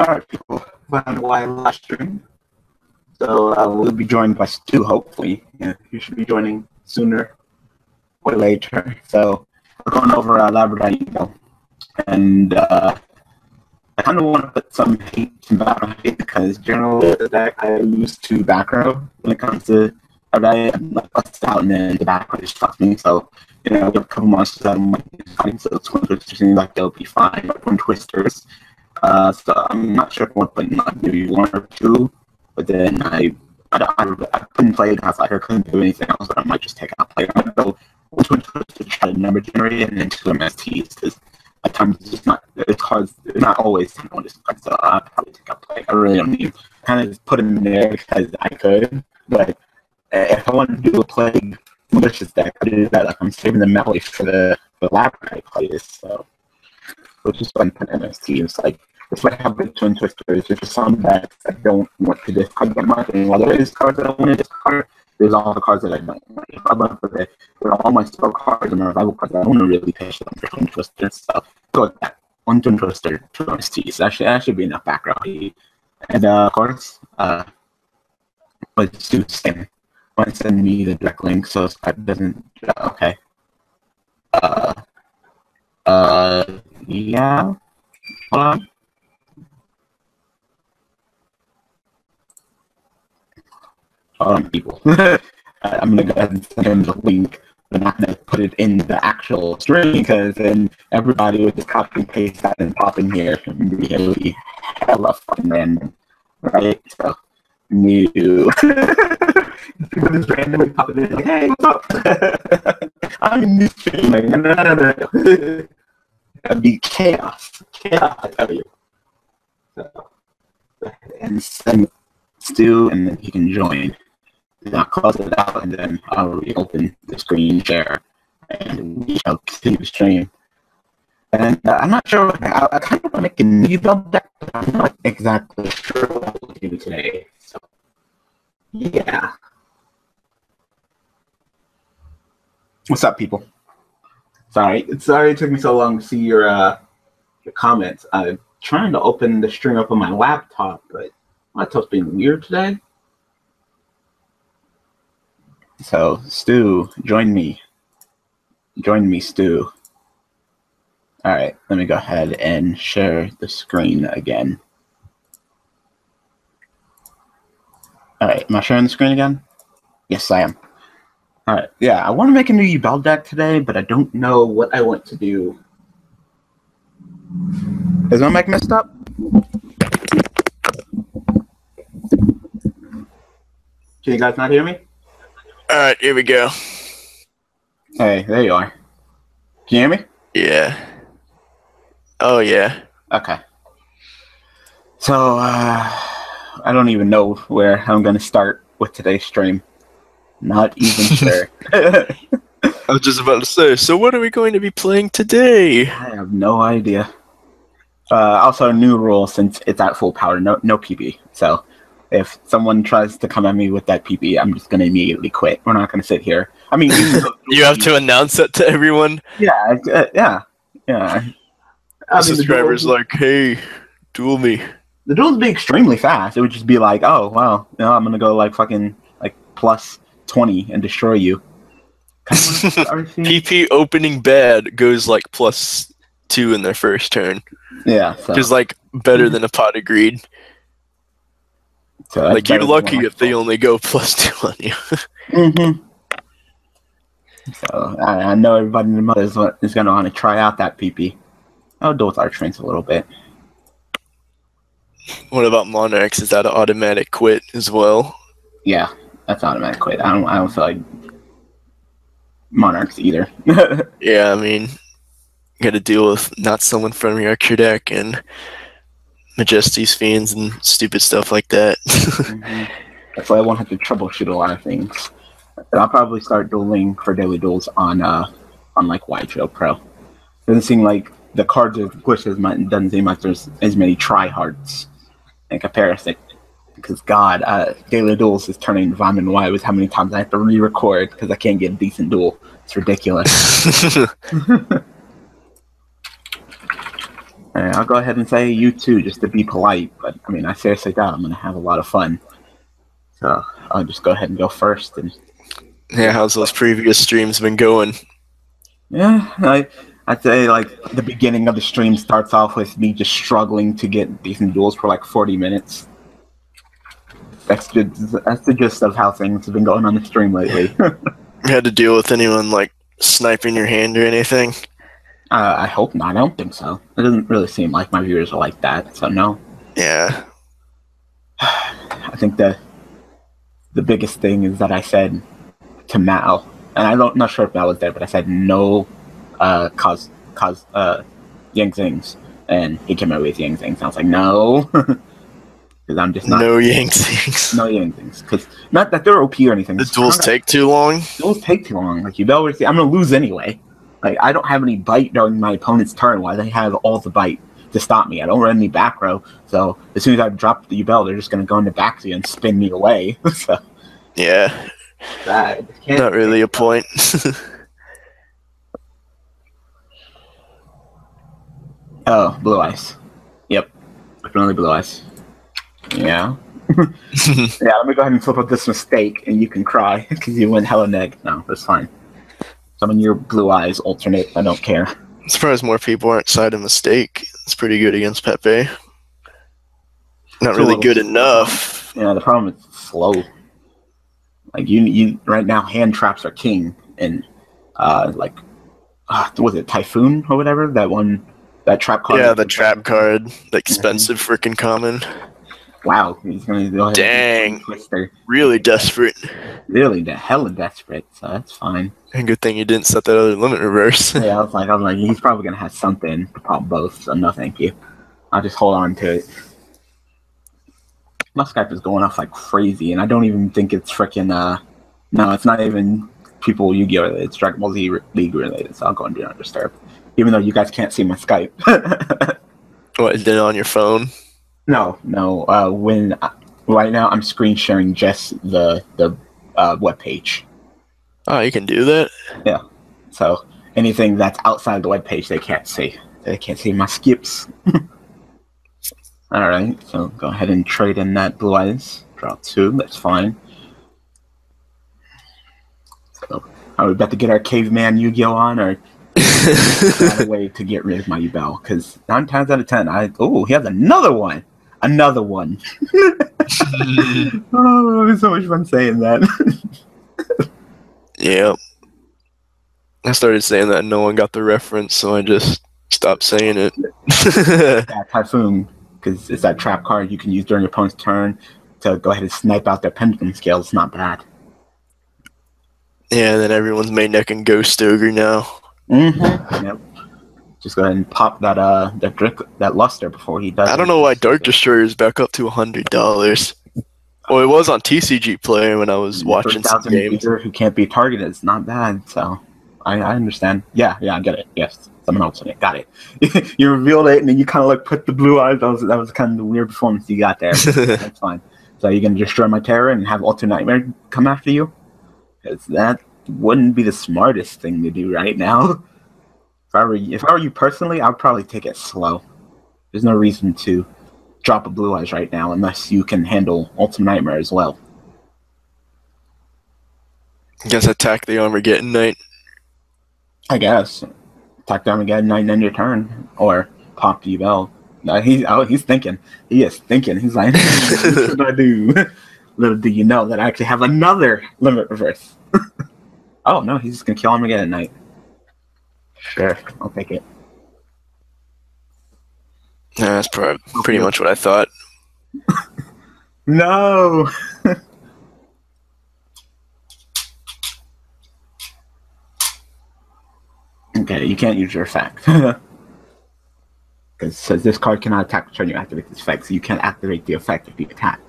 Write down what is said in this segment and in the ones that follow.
Alright, people. Find why last stream. So uh, we'll be joined by Stu, hopefully. Yeah, you should be joining sooner or later. So we're going over uh, Labrador And uh, I kind of want to put some hate and battle hate because generally that I lose to background when it comes to Labrador. I'm like out and then the background just stops me. So, you know, I have a couple monsters that I'm like, so Twisters seems like they'll be fine. But Twisters, uh, so I'm not sure what, but not maybe one or two. But then I, I, I, I couldn't play it because I couldn't do anything else. But I might just take out play. I go one to try to number generate and then two MSTs because at times it's just not it's hard. It's not always ten one discard. So I probably take out play. I really don't need kind of just put them in there because I could. But if I want to do a plague malicious deck, I do that. Like I'm saving the melee for the the lab I play this. So which is fun for MSTs. Like it's like how big twin twisters. There's some decks I don't want to discard that much, and while there is cards that I want to discard, there's all the cards that I don't want. If I love for the all my spell cards and my revival cards, I want to really pitch them for twin twisters stuff. So that one twin twister, two MSTs. That should that should be enough background. And uh, of course, uh, but same. Want to send me the direct link so Skype doesn't. Okay. Uh. Uh. Yeah. Hold on. um, people. I'm gonna go ahead and send him the link. I'm not gonna put it in the actual stream because then everybody would just copy and paste that and pop in here and be really hella fucking random, right? So new. People just randomly pop in like, hey, what's up? I'm in this stream. Like, no, no, no. That'd be chaos. Chaos, I tell you. So, and send Stu, and then he can join. I'll close it out and then I'll reopen the screen share and we shall continue the stream. And uh, I'm not sure, I, I kind of want to make a new build deck, but I'm not exactly sure what we'll do today. So, yeah. What's up, people? Sorry, sorry it took me so long to see your uh, your comments. I'm trying to open the stream up on my laptop, but my laptop's being weird today. So, Stu, join me. Join me, Stu. All right, let me go ahead and share the screen again. All right, am I sharing the screen again? Yes, I am. All right, yeah, I want to make a new Yubel deck today, but I don't know what I want to do. Is my mic messed up? Can you guys not hear me? All right, here we go. Hey, there you are. Can you hear me? Yeah. Oh yeah. Okay. So uh, I don't even know where I'm gonna start with today's stream. Not even sure. I was just about to say. So what are we going to be playing today? I have no idea. Uh, also, a new rule since it's at full power, no no PB. So if someone tries to come at me with that PP, I'm just going to immediately quit. We're not going to sit here. I mean, you have to announce it to everyone. Yeah, uh, yeah, yeah. The subscribers duel, like, hey, duel me. The duels be extremely fast. It would just be like, oh wow, you know, I'm gonna go like fucking like plus twenty and destroy you. PP opening bad goes like plus two in their first turn. Yeah, so. which is like better than a pot of greed. So like you're lucky if they only go plus two on you. mm-hmm. So I, I, know everybody in the mother is, is going to want to try out that PP. I'll deal with our trains a little bit. What about Monarchs? Is that an automatic quit as well? Yeah, that's automatic quit. I don't. I don't feel like Monarchs either. yeah, I mean, you got to deal with not someone from your extra deck and Majesty's Fiends and stupid stuff like that. mm-hmm. That's why I won't have to troubleshoot a lot of things. And I'll probably start dueling for daily duels on uh on like Whitetail Pro. Doesn't seem like the cards are glitches. Doesn't seem like there's as many tryhards in comparison. Because God, uh, Daily Duels is turning Vitamin Y with how many times I have to re-record because I can't get a decent duel. It's ridiculous. Uh, I'll go ahead and say you too, just to be polite. But I mean, I seriously doubt I'm gonna have a lot of fun. So I'll just go ahead and go first. And Yeah, how's those previous streams been going? yeah, I I'd say like the beginning of the stream starts off with me just struggling to get decent duels for like 40 minutes. That's the that's the gist of how things have been going on the stream lately. You had to deal with anyone like sniping your hand or anything? uh, I hope not. I don't think so. It doesn't really seem like my viewers are like that. So no. Yeah. I think the the biggest thing is that I said to Mal, and I don't not sure if Mal was there, but I said no uh cause cause uh Yang Zings and he came out with Yang Zings. I was like, no because I'm just not No Yang Zings. no Yang. Because not that they're OP or anything. The duels take too long. duels take too long. Like you better see I'm gonna lose anyway. Like I don't have any bite during my opponent's turn while they have all the bite to stop me. I don't run any back row, so as soon as I drop the bell, they're just gonna go into back to you and spin me away. so Yeah, that not really a point. Oh, blue eyes. Yep. Definitely blue eyes. Yeah. Yeah, let me go ahead and flip up this mistake and you can cry because you went hella neg. No, that's fine. Summon your blue eyes alternate. I don't care. I'm surprised more people aren't side a mistake. It's pretty good against Pepe. Not It's really good slow. enough. Yeah, the problem is slow. Like you, you right now, hand traps are king, and uh, like, uh, was it typhoon or whatever that one, that trap card? Yeah, the trap card, the expensive freaking common. Wow, he's gonna go ahead. Dang. And twister. Really desperate. Really, the hella desperate. So that's fine. And good thing you didn't set that other limit reverse. Yeah, I was like, I was like, he's probably gonna have something to pop both. So no, thank you. I'll just hold on to it. My Skype is going off like crazy, and I don't even think it's freaking. Uh, no, it's not even people Yu-Gi-Oh related. It's Dragon Ball Z League related. So I'll go and do not disturb. Even though you guys can't see my Skype. what, is it on your phone? No, no. Uh, when I, right now I'm screen sharing just the the uh, web page. Oh, you can do that? Yeah. So anything that's outside the web page, they can't see. They can't see my skips. All right, so go ahead and trade in that blue eyes. Draw two. That's fine. So, are we about to get our caveman Yu-Gi-Oh on, or a way to get rid of my Yubel? Because nine times out of ten, I oh he has another one, another one. oh, it was so much fun saying that. yeah. I started saying that and no one got the reference, so I just stopped saying it. yeah, Typhoon, because it's that trap card you can use during your opponent's turn to go ahead and snipe out their pendulum scale. It's not bad. yeah, and then everyone's main deck and Ghost Ogre now. Mm-hmm. Yep. Just go ahead and pop that uh that drick that luster before he does. I don't know why Dark Destroyer is back up to hundred dollars. Well, it was on TCG Player when I was watching some games. who can't be targeted. It's not bad. So I, I understand. Yeah, yeah, I get it. Yes, someone else in it. Got it. you revealed it, and then you kind of like put the blue eyes. That was that was kind of the weird performance you got there. That's fine. So you're gonna destroy my terror and have Ultra Nightmare come after you? Because that wouldn't be the smartest thing to do right now. If I were if I were you personally, I'd probably take it slow. There's no reason to drop a blue eyes right now unless you can handle Ultimate Nightmare as well. I Guess attack the Armageddon Knight. I guess. Attack the down again, nine end your turn, or pop the bell. No, he's oh, he's thinking. He is thinking. He's like, what should I do? Little do you know that I actually have another limit reverse. oh no, he's just gonna kill him again at night. Sure, I'll take it. Yeah, that's pretty much what I thought. No. okay, you can't use your effect. Because it says this card cannot attack the turn you activate this effect, so you can't activate the effect if you attacked.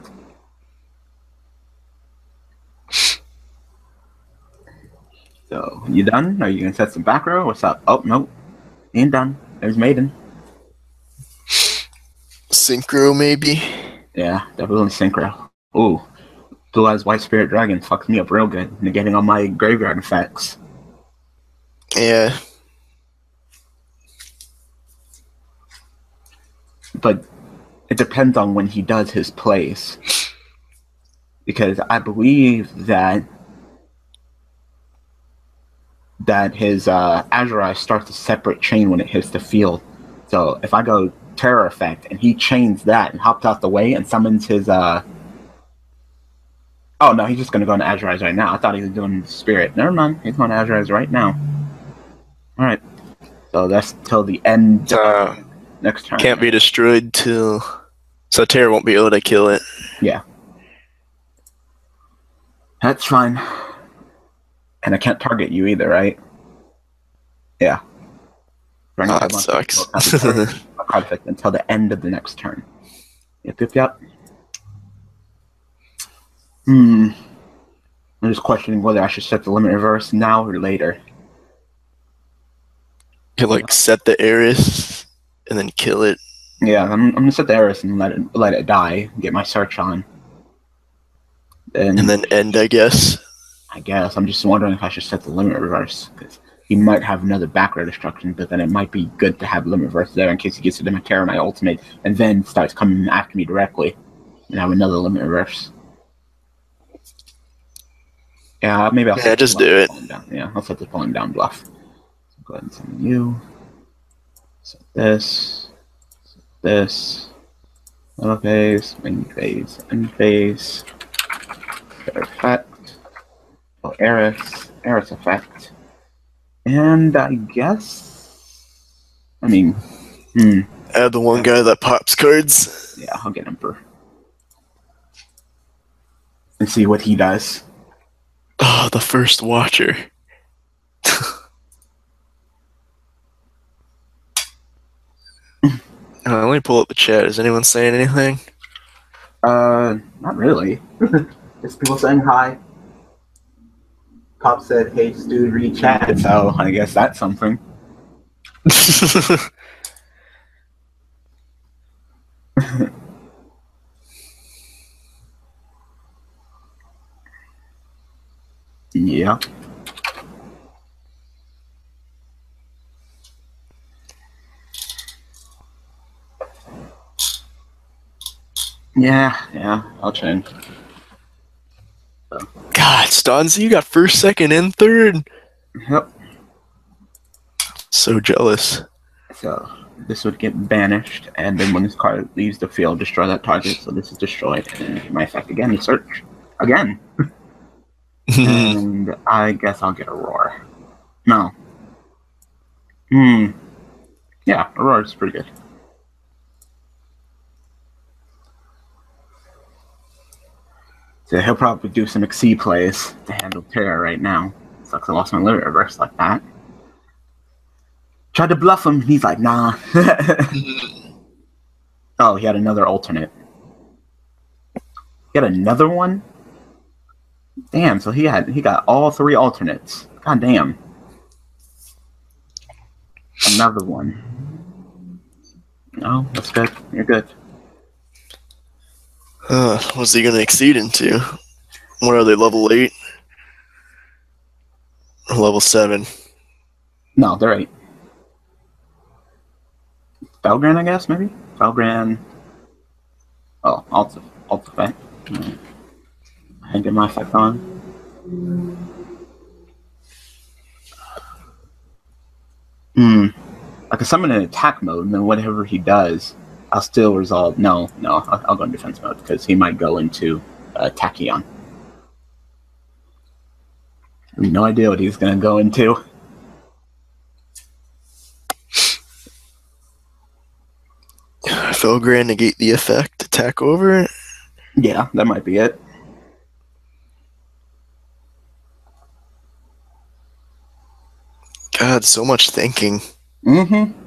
So, you done? Are you gonna set some back row? What's up? Oh, nope. Ain't done. There's Maiden. Synchro, maybe? Yeah, definitely synchro. Ooh, Blue Eyes White Spirit Dragon fucks me up real good, negating all my graveyard effects. Yeah. but it depends on when he does his plays. Because I believe that that his uh, Azure Eye starts a separate chain when it hits the field. So if I go Terror Effect and he chains that and hops out the way and summons his uh Oh no, he's just gonna go into Azure Eyes right now. I thought he was doing Spirit. Never mind, he's going to Azure Eyes right now. Alright. So that's till the end Uh, next turn. can't be destroyed till. So Terror won't be able to kill it. Yeah. That's fine. And I can't target you either, right? Yeah. Right Oh, that sucks. to a card effect until the end of the next turn. Yep, yep, yep. Hmm. I'm just questioning whether I should set the limit reverse now or later. You like set the Eris and then kill it. Yeah, I'm, I'm gonna set the Eris and let it let it die. Get my search on. And, and then end, I guess. I guess I'm just wondering if I should set the limit reverse because he might have another back row destruction, but then it might be good to have limit reverse there in case he gets to my terror and I ultimate, and then starts coming after me directly, and have another limit reverse. Yeah, maybe I'll Yeah, set just the do it. Down. Yeah, I'll set the pulling down bluff. So go ahead and summon you. Set this. Set this. Auto phase, main phase, end phase. Their Oh, Eris. Eris effect. And I guess. I mean, hmm. Add the one guy that pops cards. Yeah, I'll get Emperor. And see what he does. Oh, the first Watcher. Uh, let me pull up the chat. Is anyone saying anything? Uh, not really. Just people saying hi. Cop said, hey, Stu, read chat, so I guess that's something. Yeah. Yeah, yeah, I'll change. God, Stonzy, you got first, second, and third. Yep. So jealous. So this would get banished, and then when this card leaves the field, destroy that target. So this is destroyed, and then my effect again is search again. and I guess I'll get a roar. No. Hmm. Yeah, Aurora is pretty good. So he'll probably do some XC plays to handle Terror right now. Sucks I lost my limit reverse like that. Tried to bluff him, he's like, nah. oh, he had another alternate. He had another one? Damn, so he had he got all three alternates. God damn. Another one. No, that's good. You're good. Uh, what's he gonna exceed into? What are they, level 8? Or level 7? No, they're eight. Felgrand, I guess, maybe? Felgrand. Oh, alt alt effect. Alright. I get my effect on. Hmm. I can summon in attack mode, and then whatever he does, I'll still resolve. No, no, I'll, I'll go in defense mode because he might go into uh, Tachyon. I have no idea what he's going to go into. Felgrand negate the effect, attack over. Yeah, that might be it. God, so much thinking. Mm-hmm.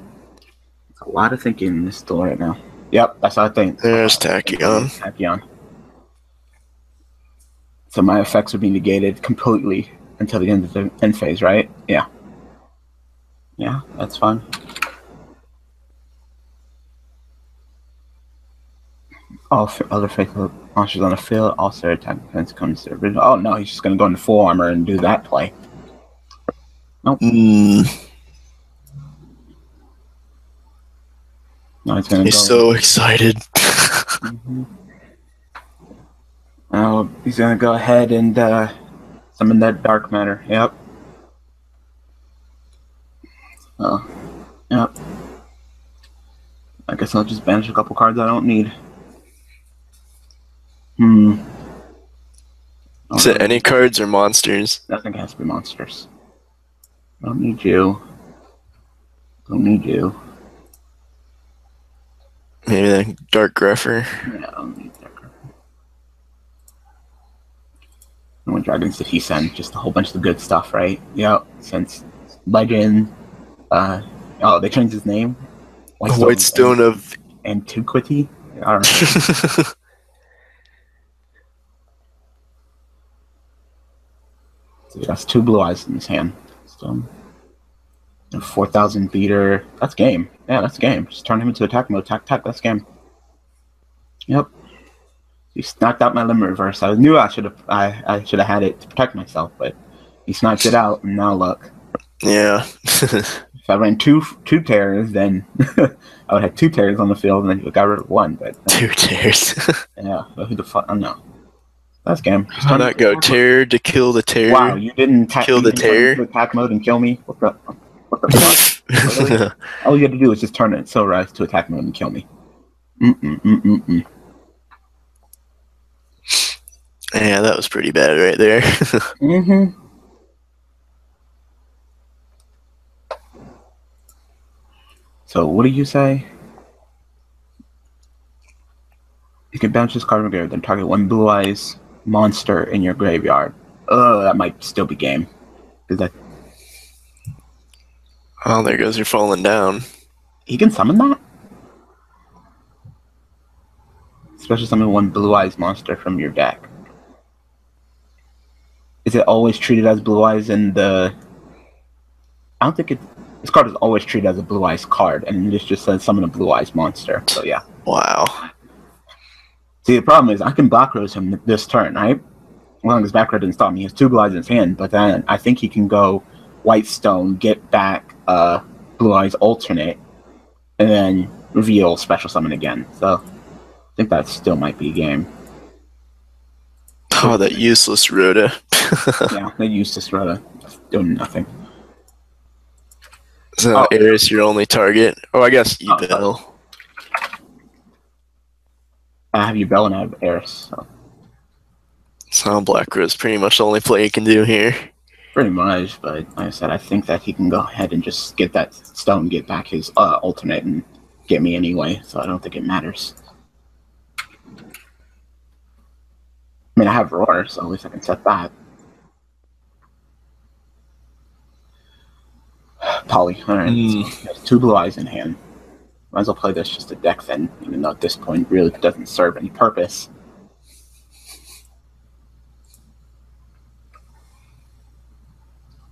A lot of thinking in this store right now. Yep, that's what I think. There's Tachyon. Tachyon. So my effects would be negated completely until the end of the end phase, right? Yeah. Yeah, that's fine. All f- other faithful monsters on the field, also attack defense comes to original. Oh no, he's just gonna go into full armor and do that play. Mm, he's gonna He's go. so excited. Mhm. Now he's gonna go ahead and uh, summon that dark matter. Yep. Oh, yep. I guess I'll just banish a couple cards I don't need. Hmm. Is it any cards or monsters? I think it has to be monsters. Don't need you. Don't need you. Maybe the Dark Grepher. Yeah, I don't need that. And when Dragons did he send just a whole bunch of the good stuff, right? Yep. Since Legend, uh, oh, they changed his name. White Stone of. Antiquity. I don't know. So he has two blue eyes in his hand. So, a 4,000 beater. That's game. Yeah, that's game. Just turn him into attack mode. Attack, attack. That's game. Yep. He knocked out my limit reverse. I knew I should have. I, I should have had it to protect myself, but he sniped it out. And now look. yeah. If I ran two two tears, then I would have two tears on the field, and then you got rid of one. But uh, Two tears. yeah, but who the fuck? I don't know. That's game. Just How'd turn that go? Tear to kill the tear. Wow, you didn't ta- Kill you the tear? attack mode and kill me. What the? What the fuck? Really? All you had to do was just turn it so rise to attack mode and kill me. Mm mm mm yeah, that was pretty bad right there. Mm-hmm. So what do you say? You can bounce this card from graveyard, then target one blue eyes monster in your graveyard. Oh, that might still be game. Cause that oh, there goes your falling down. he can summon that. Special summon one blue eyes monster from your deck. Is it always treated as blue eyes in the? I don't think it. This card is always treated as a blue eyes card, and this just says summon a blue eyes monster. So yeah. Wow. See, the problem is I can black rose him this turn, right? As long as back row didn't stop me. He has two blue eyes in his hand, but then I think he can go white stone, get back uh, blue eyes alternate, and then reveal special summon again. So I think that still might be a game. Oh, that useless Rhoda. yeah, they used this rather doing nothing. so, Oh. Eris, your only target. Oh, I guess Oh, Ebel. I have Yubel and I have Eris, so So Black Rose pretty much the only play you can do here. Pretty much. But like I said, I think that he can go ahead and just get that stone, get back his uh, alternate, and get me anyway. So I don't think it matters. I mean, I have roar, so at least I can set that. Polly, alright. So two blue eyes in hand. Might as well play this just a deck then, even though at this point really doesn't serve any purpose.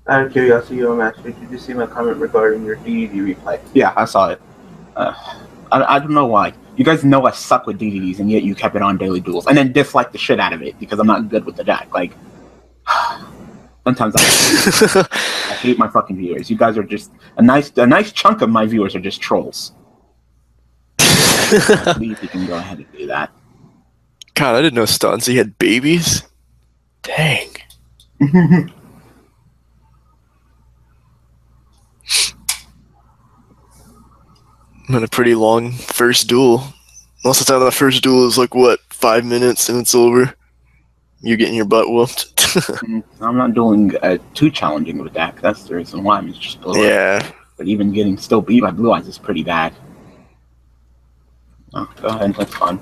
Out of curiosity, Yo Master, did you see my comment regarding your DD replay? Yeah, I saw it. Uh, I, I don't know why. You guys know I suck with D/D/Ds, and yet you kept it on Daily Duels, and then dislike the shit out of it because I'm not good with the deck. Like, sometimes I, I hate my fucking viewers. You guys are just a nice, a nice chunk of my viewers are just trolls. I believe you can go ahead and do that. God, I didn't know Stunzy had babies. Dang. I'm in a pretty long first duel. Most of the time, that first duel is like what five minutes and it's over. You're getting your butt whooped. Mm, I'm not doing uh, too challenging of a deck. That's the reason why I'm just blue. yeah, But even getting still beat by blue eyes is pretty bad. Oh, go ahead, that's fun.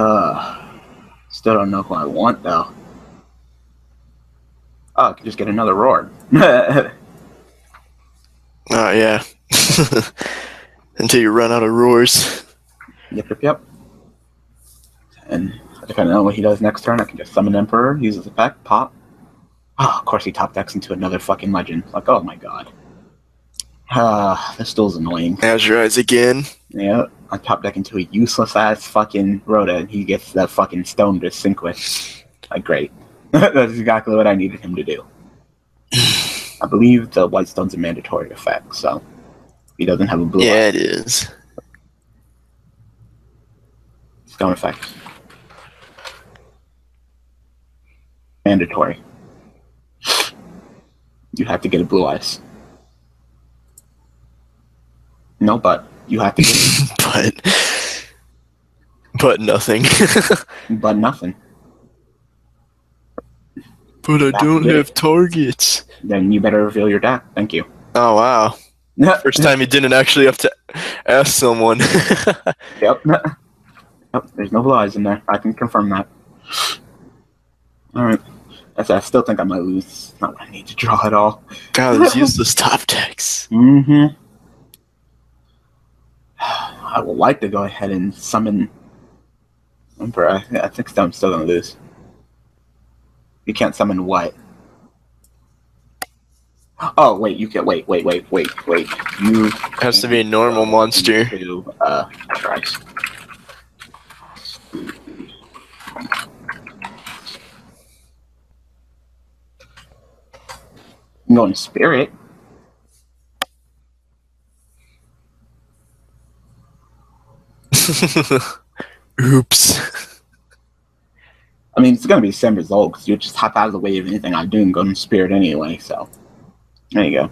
Uh, still don't know who I want though. Oh, I could just get another roar. oh yeah. Until you run out of roars. yep, yep. Yep. And I know what he does next turn, I can just summon Emperor, use his effect, pop, Oh, of course he top decks into another fucking legend. Like, oh my god. Ah, this duel's annoying. Azure Eyes again. Yeah, I top deck into a useless ass fucking Rhoda, and he gets that fucking stone to sync with. Like, great. That's exactly what I needed him to do. I believe the white stone's a mandatory effect, so he doesn't have a blue Yeah, eye. it is. stone effect. Mandatory. You have to get a blue eyes. No, but you have to but but nothing. but nothing. but I That's don't it. have targets. Then you better reveal your deck. Thank you. Oh wow. First time you didn't actually have to ask someone. Yep. Yep. There's no lies in there. I can confirm that. All right. I still think I might lose. It's not what I need to draw at all. God, those useless top decks. Mm-hmm. I would like to go ahead and summon Emperor. I, I think I'm still gonna lose. You can't summon what? Oh wait, you can't! wait, wait, wait, wait, wait. You Has to be a normal monster. To, uh, Christ. I'm going spirit. Oops. I mean, it's gonna be the same result because you just hop out of the way of anything I do and go in spirit anyway. So there you go.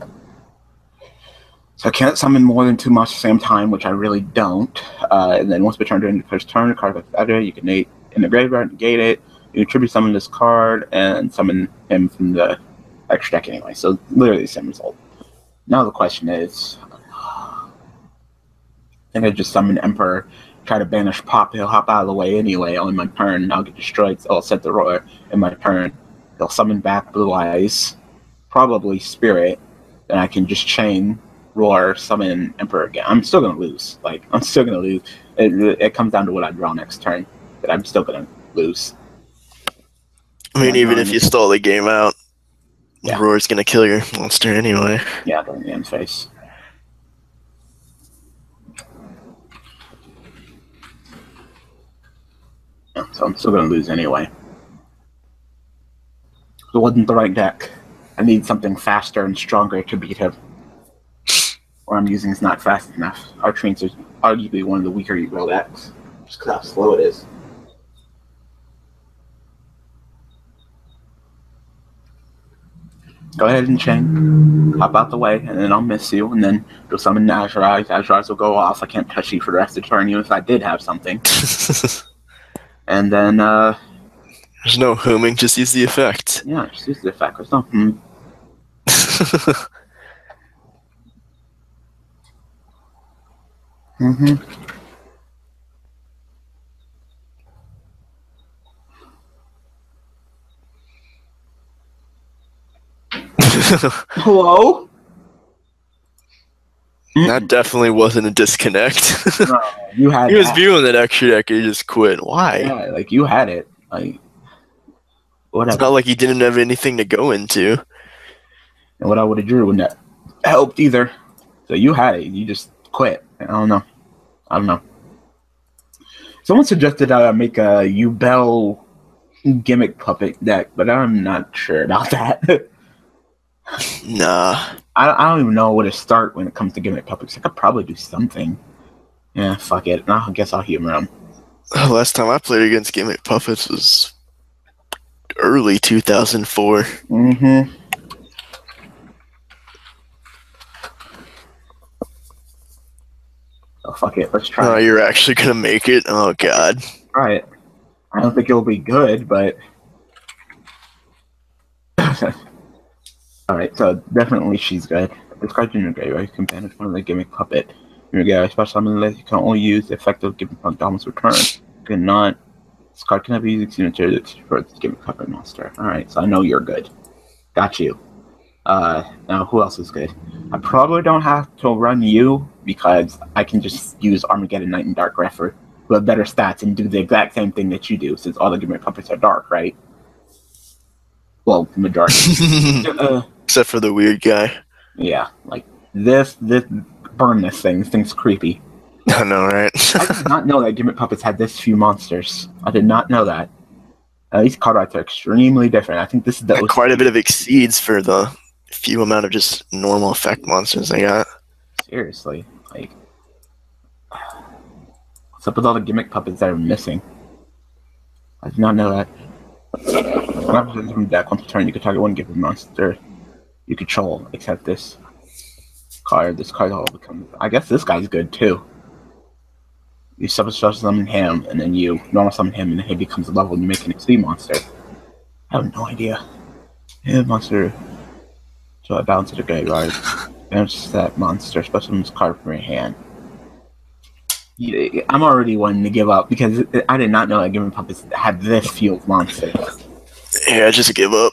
So I can't summon more than two monsters at the same time, which I really don't. Uh, and then once we turn during the first turn, a card like that, you can nate in the graveyard, negate it. You tribute summon this card and summon him from the extra deck anyway. So literally the same result. Now the question is, I think I just summon Emperor, try to banish Pop. He'll hop out of the way anyway on my turn. I'll get destroyed. So I'll set the roar in my turn. He'll summon back Blue Eyes, probably Spirit, and I can just chain roar, summon Emperor again. I'm still gonna lose. Like I'm still gonna lose. It, it comes down to what I draw next turn, but I'm still gonna lose. I mean, even if um, you stall the game out, Yeah. Roar's gonna kill your monster anyway. Yeah, during the end phase. So I'm still gonna lose anyway. It wasn't the right deck. I need something faster and stronger to beat him. What I'm using is not fast enough. Our trains are arguably one of the weaker Eagle decks. Just because how slow it is. Go ahead and chain. Hop out the way, and then I'll miss you, and then you'll summon Azure Eyes. Azurize will go off. I can't touch you for the rest of the turn, even if I did have something. And then, uh, There's no homing, just use the effect. yeah, just use the effect. There's no, hmm. Mm-hmm. Hello? Mm. that definitely wasn't a disconnect. No, you had he was that. viewing that extra deck, he just quit. Why? Yeah, like you had it. Like It's whatever. not like he didn't have anything to go into. And what I would have drew wouldn't have helped either. So you had it. You just quit. I don't know. I don't know. Someone suggested I make a Yubel gimmick puppet deck, but I'm not sure about that. Nah. I, I don't even know where to start when it comes to gimmick puppets. I could probably do something. Yeah, fuck it. I guess I'll humor him. The last time I played against Gimmick Puppets was early 2004. Mm-hmm. Oh, fuck it. Let's try Oh, it. you're actually gonna make it? Oh god. Try it. I don't think it'll be good, but. Alright, so definitely she's good. Discard Junior Graveyard. You can banish one of the gimmick puppet. Junior Graveyard special summon list. You can only use the effective gimmick puppet Dominus return. You cannot. This card cannot be used to for the gimmick puppet monster. Alright, so I know you're good. Got you. Uh, now who else is good? I probably don't have to run you because I can just use Armageddon Knight and Dark Grepher who have better stats and do the exact same thing that you do, since all the gimmick puppets are dark, right? Well, majority. uh, Except for the weird guy. yeah, like this, this, burn this thing. This thing's creepy. I know, right? I did not know that Gimmick Puppets had this few monsters. I did not know that. Uh, these card arts are extremely different. I think this is the quite a bit of exceeds for the few amount of just normal effect monsters they got. seriously like. What's up with all the gimmick puppets that are missing? I did not know that. When I from deck once per turn, you could target one given monster you control, except this card. This card all becomes. I guess this guy's good too. You super special summon him, and then you normal summon him, and then he becomes a level, and you make an XP monster. I have no idea. Yeah, monster. So I bounce it a graveyard. Bounce that monster, special summons card from your hand. I'm already wanting to give up because I did not know that Gimmick Puppets had this few of monsters. Yeah, I just give up.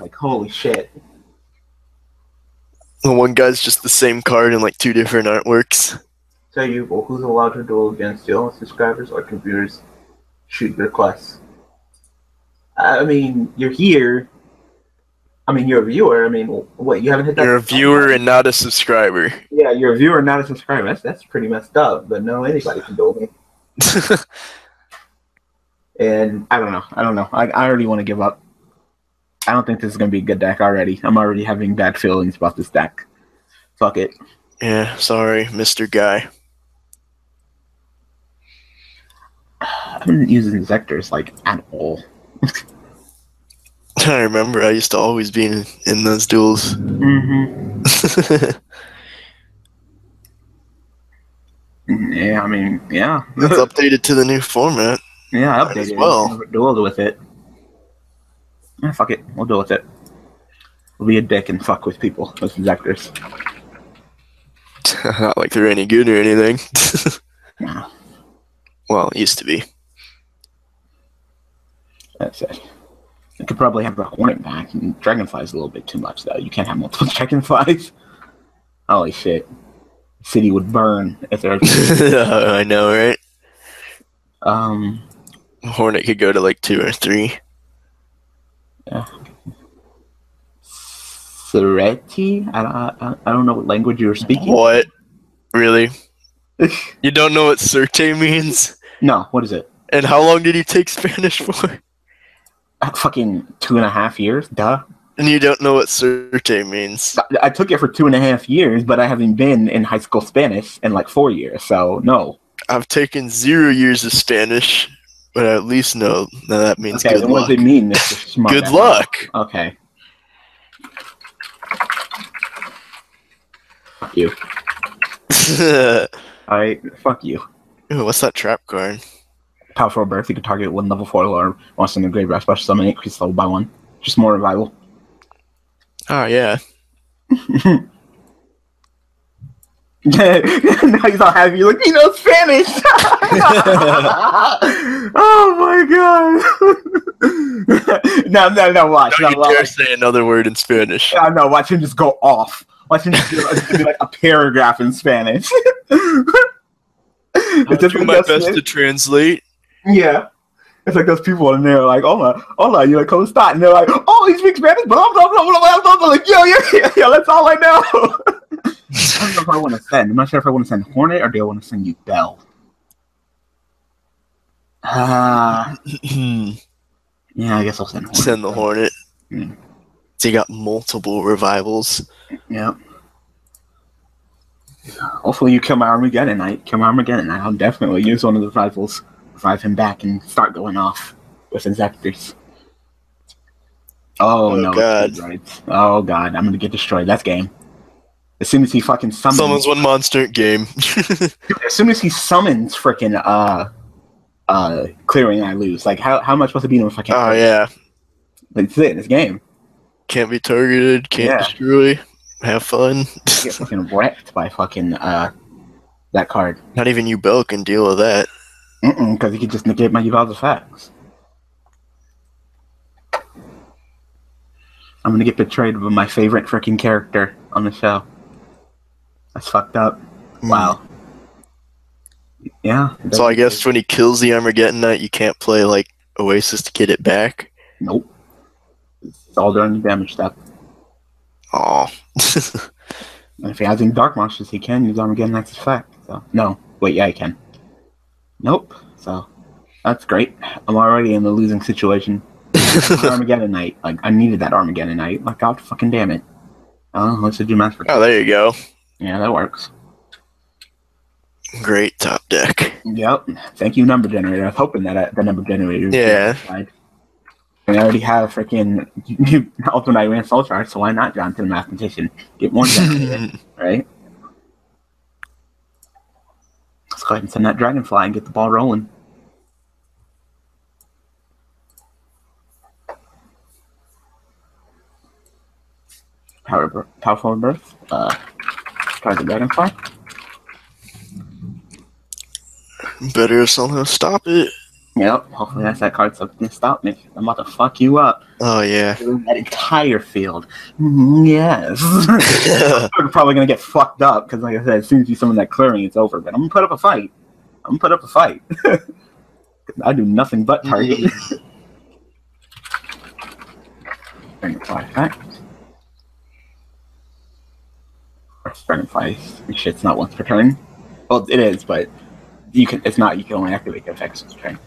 Like, holy shit. The one guy's just the same card in like two different artworks. Tell you, well, who's allowed to duel against your subscribers or computers? Shoot your class. I mean, you're here. I mean, you're a viewer. I mean, what, you haven't hit that? You're a viewer and not a subscriber. Yeah, you're a viewer, not a subscriber. That's, that's pretty messed up, but no, anybody can duel me. And I don't know. I don't know. I, I already want to give up. I don't think this is going to be a good deck already. I'm already having bad feelings about this deck. Fuck it. yeah, sorry, Mr. Guy. I haven't been using Zectors like at all. I remember I used to always be in, in those duels. Mm-hmm. Yeah, I mean, yeah. it's updated to the new format. yeah, I updated well. Dueled with it. Yeah, fuck it. We'll deal with it. We'll be a dick and fuck with people with Zectors. not like they're any good or anything. Yeah, well, it used to be. that's it. You could probably have the Hornet back. And Dragonfly's a little bit too much, though. You can't have multiple Dragonflies. Holy shit. City would burn if there I know, right? Um, Hornet could go to like two or three. Seretti? I, I, I don't know what language you were speaking. What? Really? You don't know what Certe means? no, what is it? And how long did you take Spanish for? Uh, fucking two and a half years? Duh. And you don't know what Certe means. I, I took it for two and a half years, but I haven't been in high school Spanish in like four years, so no. I've taken zero years of Spanish, but I at least know that that means Okay, good then what luck. does it mean? Mr. Smart Good luck. Okay. Fuck you. Alright, fuck you. Ooh, what's that trap card? Powerful birth, you can target one level 4 or once in the graveyard special summon, increase level by one. Just more revival. Oh yeah. now he's all happy, like, he knows Spanish! oh my god! no, no, no, watch. Don't No, you dare watch. say another word in Spanish. Yeah, no, watch him just go off. Watch him just do, just do like a paragraph in Spanish. I'll do my best to translate. Yeah. It's like those people in there, like, hola, hola, you're like, ¿cómo está? And they're like, oh, he speaks Spanish, blah, blah, blah, blah, blah, blah. Like, yo, yeah, yeah, yeah, that's all I know. I don't know if I want to send. I'm not sure if I want to send Hornet or do I want to send you Bell. Ah, yeah, I guess I'll send Hornet. Send the Hornet. So you got multiple revivals. Yeah. Hopefully you kill my Armageddon Knight. Kill my Armageddon Knight. I'll definitely use one of the rifles, revive him back, and start going off with Inzektors. Oh, Oh, no. God. Right. Oh god, I'm gonna get destroyed. That's game. As soon as he fucking summons Someone's one monster game. as soon as he summons freaking uh uh clearing I lose. Like how how am I supposed to beat him if I can't oh yeah. That's it, it's game. Can't be targeted, can't Yeah. destroy. Have fun. Get fucking wrecked by fucking uh that card. Not even Yubel can deal with that. Mm because he could just negate my Yubel's effects. I'm gonna get betrayed by my favorite freaking character on the show. That's fucked up. Hmm. Wow. Yeah. So I guess when he kills the Armageddon Knight, you can't play like Oasis to get it back. Nope. It's all during the damage step. Oh. And if he has any dark monsters, he can use Armageddon Knight's effect. So no, wait, yeah, he can. Nope. So that's great. I'm already in the losing situation. Armageddon Knight. Like I needed that Armageddon Knight. Like God fucking damn it. Oh, let's do master. oh, there you go. Yeah, that works. Great top deck. Yep. Thank you, number generator. I was hoping that uh, the number generator. Yeah. I already have freaking Ultimate Iron Soul Charge, so why not John to the mathematician? Get more generator, right? Let's go ahead and send that dragonfly and get the ball rolling. Power, powerful birth. Uh, try the dragonfly. Better somehow stop it. Yep. Hopefully that's that card so can stop me. I'm about to fuck you up. Oh yeah. That entire field. Mm, Yes. I'm probably gonna get fucked up because, like I said, as soon as you summon that clear wing, it's over. But I'm gonna put up a fight. I'm gonna put up a fight. I do nothing but target. Dragonfly effect. Or Dragonfly shit's not once per turn. Well, it is, but you can. It's not. You can only activate the effects once per turn.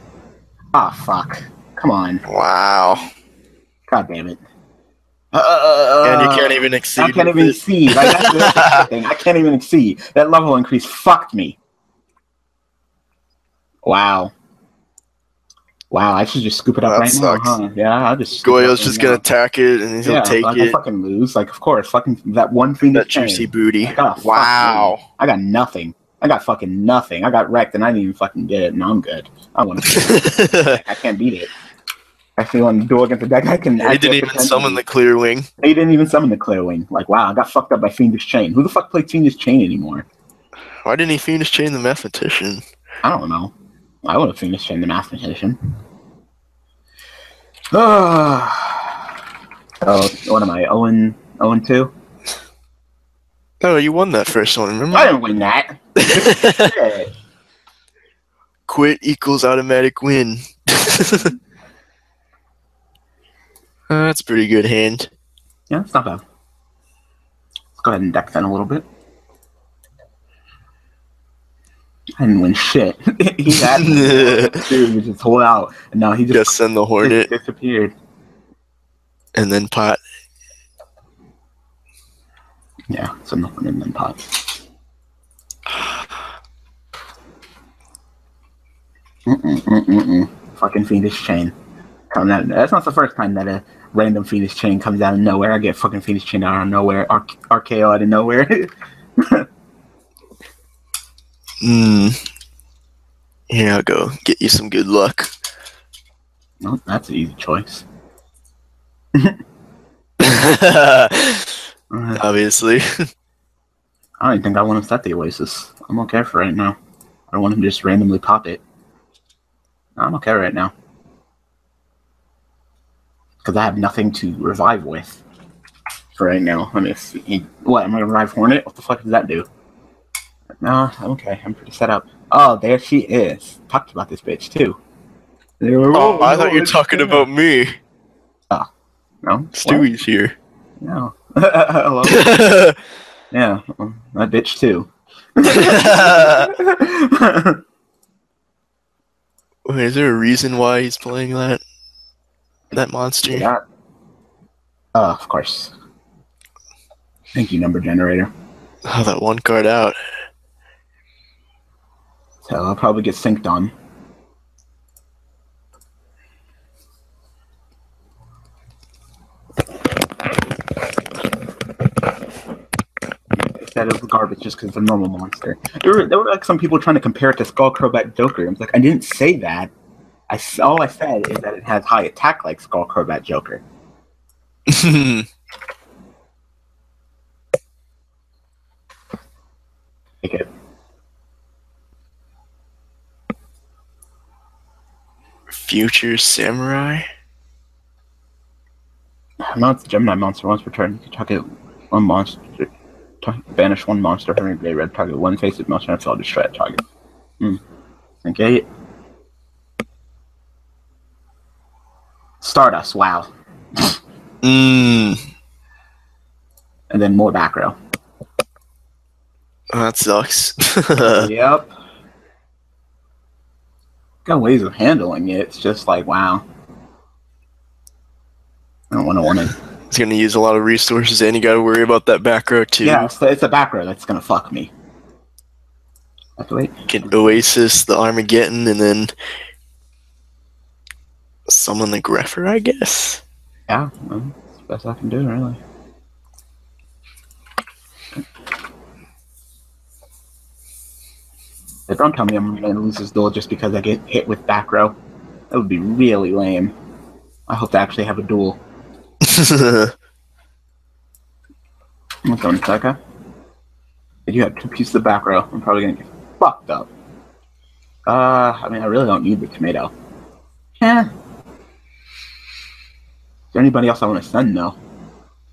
Ah, fuck. Come on. wow. God damn it. Uh, and you can't even exceed. I can't even it. exceed. Like, that's that's thing. I can't even exceed. That level increase fucked me. Wow. Wow, I should just scoop it up That right sucks. now, huh? Yeah, I'll just. scoop it Goyo's just gonna attack it and he'll yeah, take like, I'll fucking lose. Like, of course, fucking that one thing That juicy booty. I got Wow. I got nothing. I got fucking nothing. I got wrecked and I didn't even fucking get it. No, I'm good. I want to. I can't beat it. I feel on the door against the deck. I can. he I didn't even summon the clear wing. He didn't even summon the clear wing. Like, wow, I got fucked up by Fiendish Chain. Who the fuck played Fiendish Chain anymore? Why didn't he finish chain the mathematician? I don't know. I would have Fiendish Chain the mathematician. Ah. oh, what am I? Owen, Owen two. Oh, you won that first one, Remember? I didn't win that. Quit equals automatic win. Uh, that's a pretty good hand. Yeah, it's not bad. Let's go ahead and deck that a little bit. I didn't win shit. he had dude, just hold out, and now he just, Just send the hornet disappeared. and then pot. Yeah, so nothing in then pot. Mm-mm, mm-mm, Fucking Fiendish Chain. Coming out. That's not the first time that a random Fiendish Chain comes out of nowhere. I get fucking Fiendish Chain out of nowhere. Arc- RKO out of nowhere. Mm. Here I'll go. Get you some good luck. no, that's an easy choice. Uh, Obviously. I don't think I want to set the Oasis. I'm okay for right now. I don't want him to just randomly pop it. I'm okay right now. Because I have nothing to revive with for right now. Let me see. What, am I going to revive Hornet? What the fuck does that do? No, okay. I'm pretty set up. Oh, there she is. Talked about this bitch, too. oh, I thought you were talking about me. Ah, No? Stewie's here. No. Hello? Yeah, well, that bitch, too. Wait, is there a reason why he's playing that? That monster? Yeah. Uh, of course. Thank you, number generator. Oh, that one card out. So I'll probably get synced on. Instead of garbage just because it's a normal monster. There were, there were like some people trying to compare it to Skull Crobat Joker. I was like, I didn't say that. I all I said is that it has high attack like Skull Crobat Joker. Take Future Samurai? It's a Gemini monster once per turn. You can target one monster, banish one monster, her gray red target one face of monster and fail to destroy that target. Hmm. Okay. Stardust, wow. Mmm. and then more back row. That sucks. yep. Got ways of handling it. It's just like wow. I don't want to want to. it's gonna use a lot of resources, and you gotta worry about that back row too. Yeah, it's the, it's the back row that's gonna fuck me. To wait. Get Oasis, the Armageddon, and then summon the Grepher, I guess. Yeah, well, that's the best I can do, really. Don't tell me I'm gonna lose this duel just because I get hit with back row. That would be really lame. I hope to actually have a duel. I'm going Seka. If you have two pieces of back row, I'm probably gonna get fucked up. Uh, I mean, I really don't need the tomato. Yeah. Is there anybody else I want to send? No.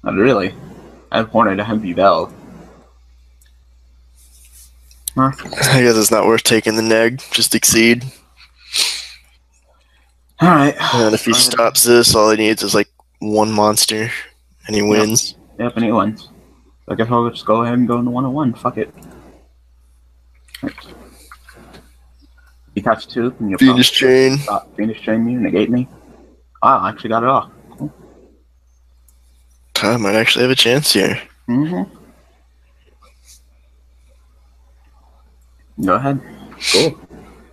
Not really. I have Hornet, I have Bell. I guess it's not worth taking the neg. Just exceed. Alright. And if he stops this, all he needs is like one monster, and he wins. Yep, and he wins. So I guess I'll just go ahead and go into 101. Fuck it. You catch two, and you Fiendish Chain. stop Fiendish Chain me, negate me. Ah, I actually got it off. Cool. I might actually have a chance here. Mm-hmm. Go ahead. Cool.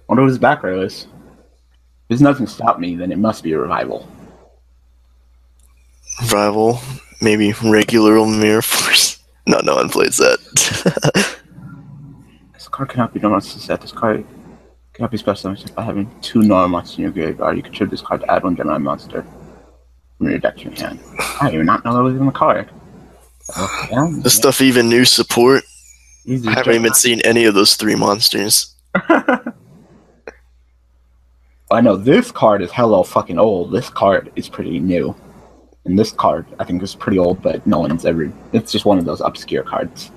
Wonder what his background is. If there's nothing to stop me, then it must be a revival. Revival? maybe regular Mirror Force. No, no one plays that. This card cannot be normal to set. This card cannot be special except by having two normal monsters in your graveyard. You can contribute this card to add one Gemini monster from your deck to your hand. I do not know that was in the card. Okay. this stuff even new support. Easy I haven't even seen any of those three monsters. I know this card is hello fucking old. This card is pretty new. And this card, I think, is pretty old, but no one's ever. It's just one of those obscure cards.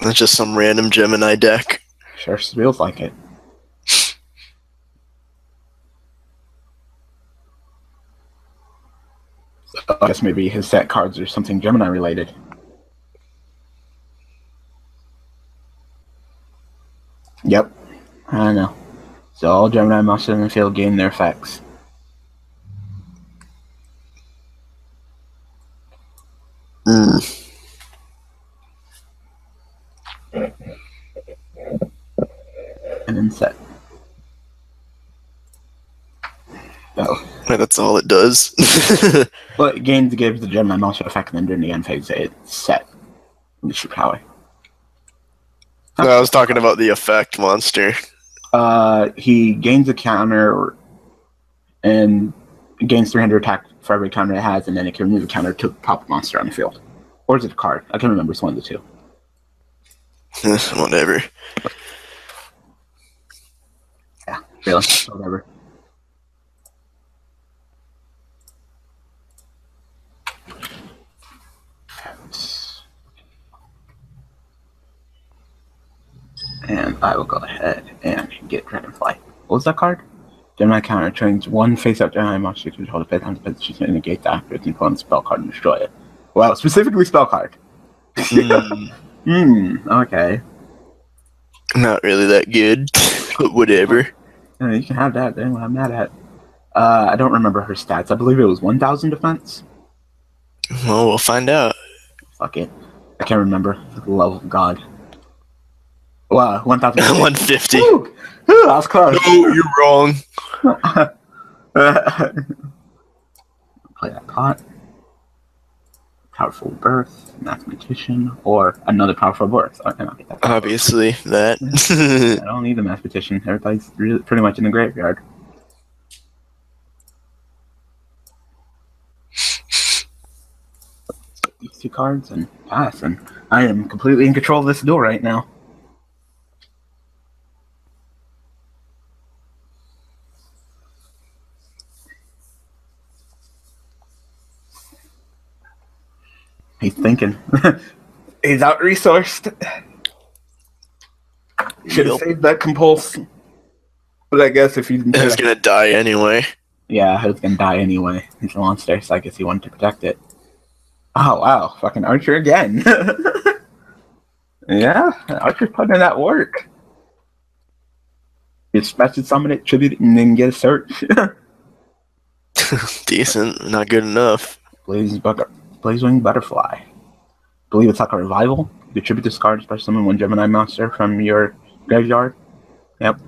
That's just some random Gemini deck. Sure feels like it. I guess maybe his set cards are something Gemini related. Yep, I know. So all Gemini monsters in the field gain their effects. Mm. and then set. Oh. That's all it does. But it gains gives the Gemini monster effect and then during the end phase it's set. Issue power. No, I was talking about the effect monster. Uh, he gains a counter and gains 300 attack for every counter it has, and then it can remove a counter to top monster on the field. Or is it a card? I can't remember. It's one of the two. Whatever. Yeah, really. Whatever. And I will go ahead and get Dragonfly. What was that card? Gemini counter trains one face up Gemini monster you control the face on the position to negate the its opponent's spell card and destroy it. Well, specifically spell card. Mm, Hmm, okay. not really that good, but whatever. Yeah, you can have that. Then what I'm mad at. Uh, I don't remember her stats. I believe it was 1,000 defense. Well, we'll find out. Fuck it. I can't remember. For the love of God. Wow, 1,000. 150. Woo! Woo, that was close. No, you're wrong. Play that pot. Powerful birth, mathematician, or another powerful birth. Get that. Obviously, that. I don't need the mathematician. Everybody's really, pretty much in the graveyard. These two cards and pass, and I am completely in control of this duel right now. He's thinking. He's out resourced. Should have Yep. saved that compulse. But I guess if he He's gonna die anyway. Yeah, it was gonna die anyway. He's a monster, so I guess he wanted to protect it. Oh wow, fucking Archer again. yeah, Archer's putting in that work. You special summon it, tribute it, and then get a search. Decent, not good enough. Blaze Butter, Blazewing Butterfly. believe it's like a revival. You tribute this card, special summon one Gemini monster from your graveyard. Yep.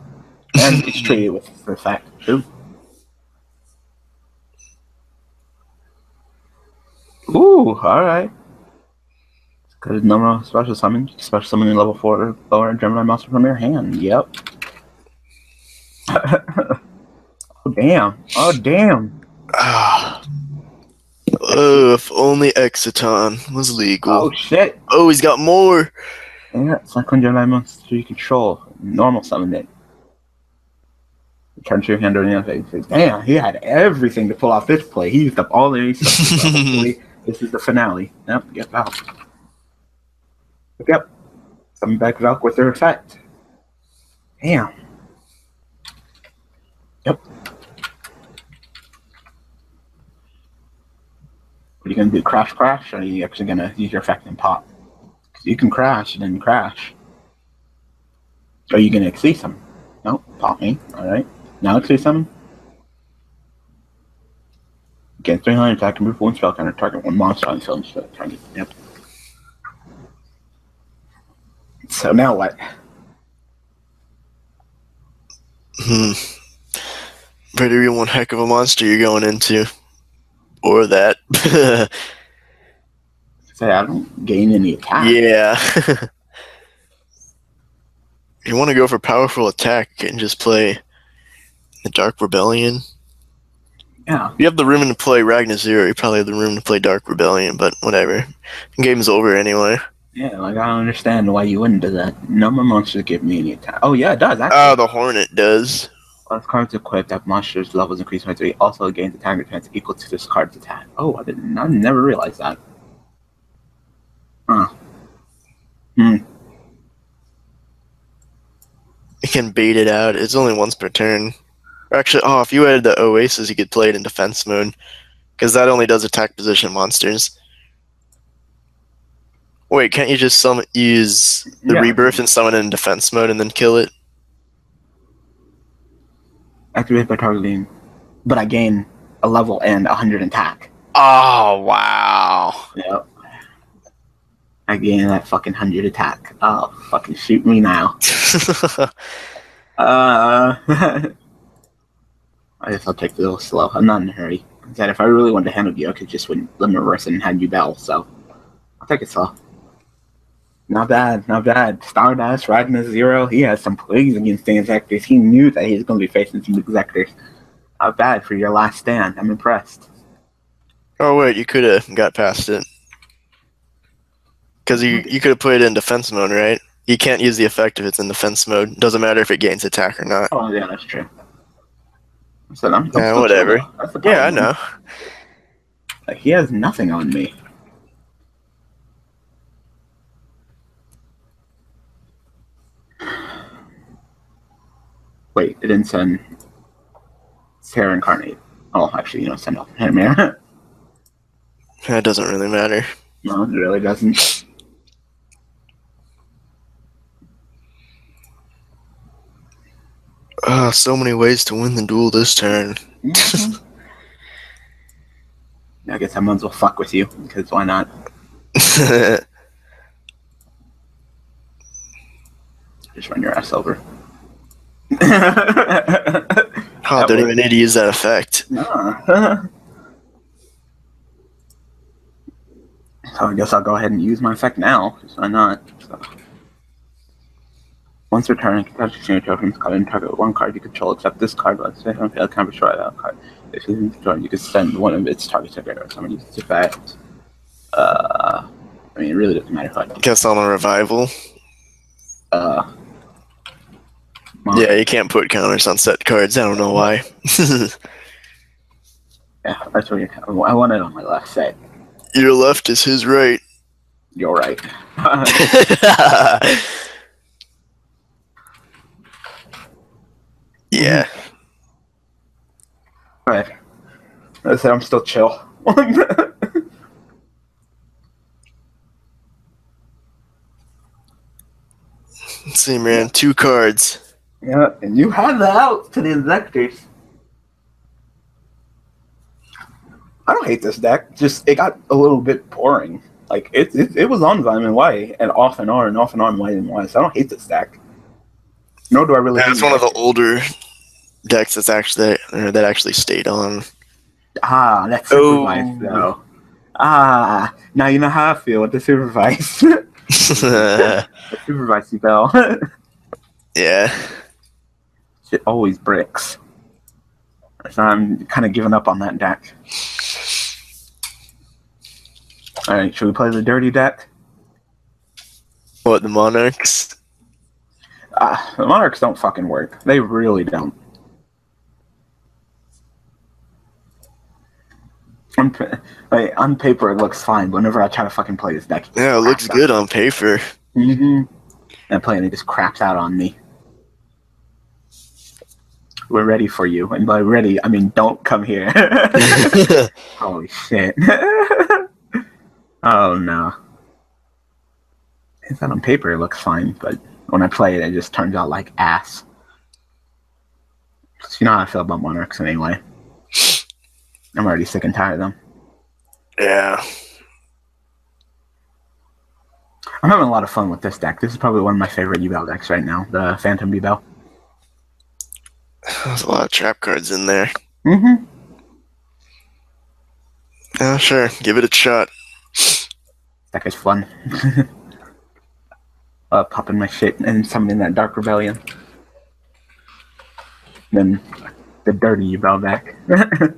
And it's treated with effect too. Ooh, alright. Good number special summon. Special summon level 4 lower Gemini monster from your hand. Yep. oh, damn. Oh, damn. Ah. Oh, if only Exciton was legal. Oh, shit. Oh, he's got more. Yeah, it's like Gemini monster you control. Normal summon it. Turn to your hand during the other phase. Damn, he had everything to pull off this play. He used up all the aces. This is the finale. Yep, get out. Yep. Summon back Valk with their effect. Damn. Yep. Are you gonna do? Crash, crash? Or are you actually gonna use your effect and pop? 'Cause you can crash and then crash. Are you gonna exceed some? No, pop me. Alright. Now exceed some. Against 300 attack, remove one spell counter, target one monster on instead of target. Yep. So now what? Hmm. Be one heck of a monster you're going into. Or that. Say I don't gain any attack. yeah. you want to go for powerful attack and just play the Dark Rebellion. Yeah. You have the room to play Ragnar Zero. You probably have the room to play Dark Rebellion, but whatever. Game's over anyway. Yeah, like I don't understand why you wouldn't do that. No more monsters give me any attack. Oh yeah, it does actually. Oh, the Hornet does. When this card's equipped, that monster's levels increase by three. Also gains attack defense equal to this card's attack. Oh, I didn't. I never realized that. Huh. Hmm. You can bait it out. It's only once per turn. Or Actually, oh, if you added the Oasis, you could play it in defense mode. Because that only does attack position monsters. Wait, can't you just summon, use the Yeah. rebirth and summon it in defense mode and then kill it? Activate by targeting, but I gain a level and 100 attack. Oh, wow. Yep. I gain that fucking 100 attack. Oh, fucking shoot me now. uh, I guess I'll take it a little slow. I'm not in a hurry. That if I really wanted to handle you, I could just win limit reverse and hand you bell. So I'll take it slow. Not bad, not bad. Stardust, Ragnar Zero, he has some plays against the Inzektors. He knew that he was going to be facing some Inzektors. Not bad for your last stand. I'm impressed. oh, wait, you could have got past it. Because you, hmm. you could have put it in defense mode, right? You can't use the effect if it's in defense mode. Doesn't matter if it gains attack or not. Oh, yeah, that's true. So I'm, I'm Yeah, whatever. Yeah, I know. Like, he has nothing on me. Wait, it didn't send Sarah Incarnate. Oh, actually, you know, send off here. That doesn't really matter. no, it really doesn't. Ah, so many ways to win the duel this turn. I guess I might as well fuck with you, because why not? Just run your ass over. Oh, don't even need to use that effect. Nah. so I guess I'll go ahead and use my effect now. Why not? So. Once per turn, you can touch exchange tokens card and target one card you control, except this card. Let's say on field, can destroy that card. If you control, you can send one of its targets to graveyard. Someone uses its effect. Uh, I mean, it really doesn't matter if I do. Guess on a revival. Uh, well, Yeah, you can't put counters on set cards. I don't know why. yeah, that's what you, I want it on my left side. Your left is his right. You're right. yeah. Alright. I said I'm still chill. Let's see, man. Two cards. Yeah, and you had the out to the Inzektors. I don't hate this deck. Just it got a little bit boring. Like it, it, it was on Vitamin Y and off and on and off and on Y and Y. So I don't hate this deck. Nor do I really. Yeah, it's one of the older decks that's actually or that actually stayed on. Ah, that's Oh. supervised though. Ah, now you know how I feel with the supervised. supervised bell. yeah. Shit always bricks. So I'm kind of giving up on that deck. All right, should we play the dirty deck? What the Monarchs? Ah, the monarchs don't fucking work. They really don't. On, like, on paper, it looks fine. Whenever I try to fucking play this deck, Yeah, it looks good on paper. Mm-hmm. And playing it just craps out on me. We're ready for you, and by ready, I mean don't come here. Holy shit! oh no! It's that on paper it looks fine, but when I play it, it just turns out like ass. 'Cause you know how I feel about monarchs anyway. I'm already sick and tired of them. yeah. I'm having a lot of fun with this deck. This is probably one of my favorite Yubel decks right now, the Phantom Yubel. There's a lot of trap cards in there. Mm-hmm. Yeah, sure. Give it a shot. That guy's fun. uh, popping my shit and summoning that Dark Rebellion. Then the dirty Yubel back.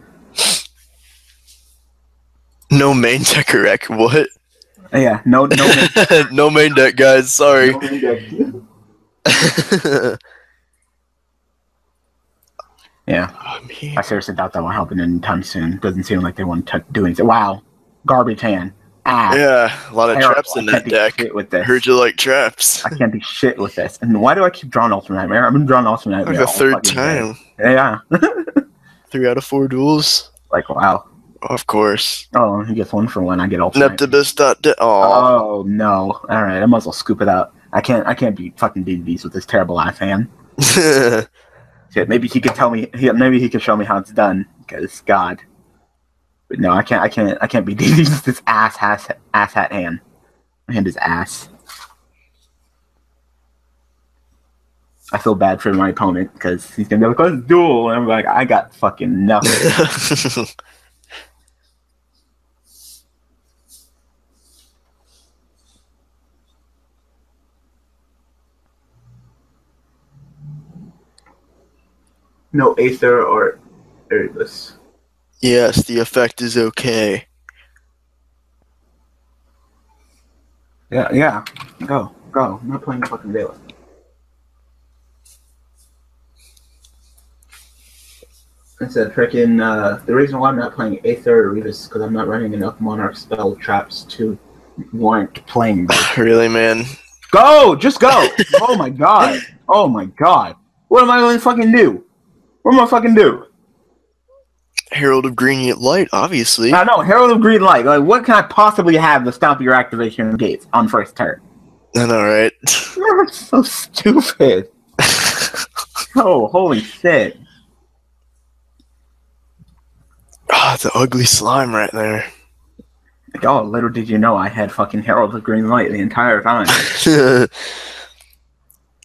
No main deck wreck. What? yeah, no, no. no main deck, guys. Sorry. no deck. Yeah, Oh. I seriously doubt that will happen anytime soon. Doesn't seem like they want to do anything. Wow, garbage hand. Ah, Yeah, a lot of terrible. traps in that deck. with this. Heard you like traps. I can't do shit with this. And why do I keep drawing Ultimate Nightmare? I've been drawing Ultimate Like Nightmare. the third fucking day. time. Yeah. Three out of four duels. like, wow. Of course. Oh, he gets one for one. I get Ultimate. Neptibus dot. De- oh. Oh no! All right, I might as well scoop it out. I can't. I can't be fucking D/D/Ds with this terrible ass hand. Shit, maybe he could tell me. Maybe he could show me how it's done. Because God, but no, I can't. I can't. I can't be D/D/Ds this ass ass ass hat hand. My hand is ass. I feel bad for my opponent because he's gonna be like, "Let's duel," and I'm like, "I got fucking nothing." no Aether or Erebus. yes, the effect is okay. Yeah, yeah. Go, go. I'm not playing fucking Vela. I said, freaking, uh, the reason why I'm not playing Aether or Erebus is because I'm not running enough Monarch spell traps to warrant playing. Really, man. Go! Just go! oh my god. Oh my god. What am I going to fucking do? What am I fucking do? Herald of Green Light, obviously. I know, Herald of Green Light. Like, what can I possibly have to stop your activation gates on first turn? I know, right? You're so stupid. Oh, holy shit. Ah, the ugly slime right there. Like, oh, little did you know I had fucking Herald of Green Light the entire time.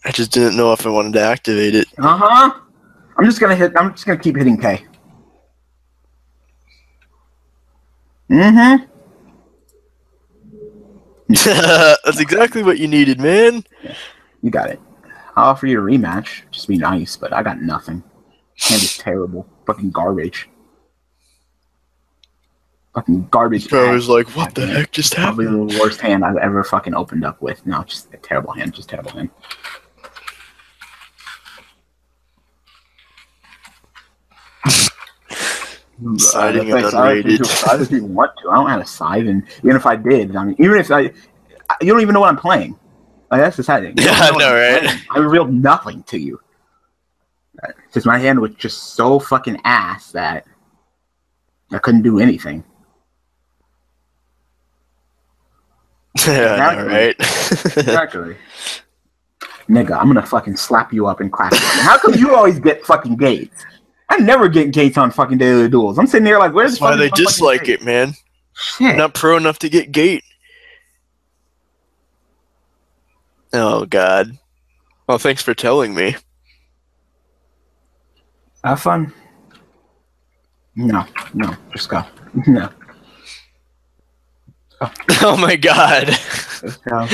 I just didn't know if I wanted to activate it. Uh huh. I'm just gonna hit. I'm just gonna keep hitting K. Mm hmm. That's exactly what you needed, man. You got it. I'll offer you a rematch. Just be nice, but I got nothing. Hand is terrible. Fucking garbage. Fucking garbage. I was like, what the heck just Probably happened? the worst hand I've ever fucking opened up with. No, just a terrible hand. Just terrible hand. Uh. I don't you want to. I don't have a side, and even if I did, I mean, even if I, you don't even know what I'm playing. Like, that's the sad thing. Yeah, I know, right? I revealed nothing to you. Because my hand was just so fucking ass that I couldn't do anything. yeah, Exactly. right? Exactly. Nigga, I'm gonna fucking slap you up and clap you. How come you always get fucking gates? I never get gates on fucking daily duels. I'm sitting there like, where's That's the why they is my fucking dislike it, man. Shit. Not pro enough to get gate. Oh god. Well, thanks for telling me. Have fun. No, no, just go. No, Oh my god. just go.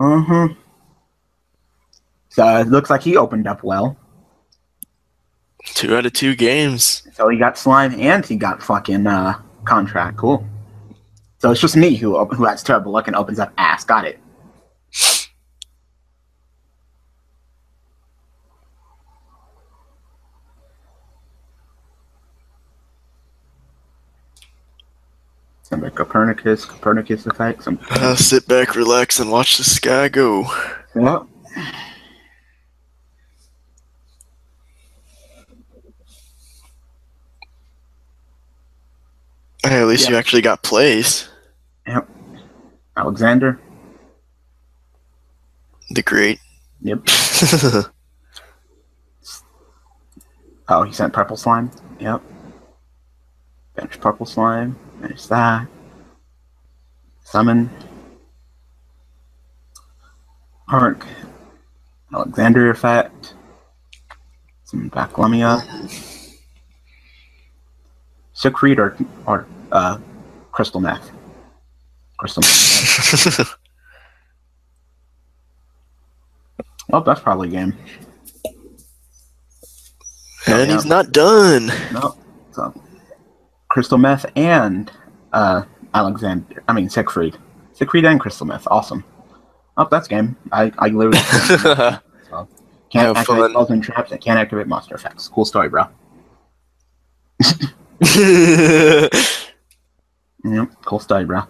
Uh-huh. So it looks like he opened up well. Two out of two games. So he got slime and he got fucking uh contract. Cool. So it's just me who who has terrible luck and opens up ass. Got it. Some like Copernicus, Copernicus effect. Some Uh, sit back, relax, and watch the sky go. Yep. Hey, at least Yeah. you actually got plays. Yep. Alexander. The great. Yep. Oh, he sent purple slime. Yep. Bench purple slime. There's that. Summon. Arc. Alexander effect. Some Baclumia. Secrete or, or uh, crystal meth. Crystal meth. oh, that's probably a game. and Yeah. he's not done. No. So, crystal meth and uh, Alexander. I mean, Siegfried. Siegfried and crystal meth. Awesome. Oh, that's game. I, I literally can't Have activate fun. spells and traps. I can't activate monster effects. Cool story, bro. Yep. Cool story, bro.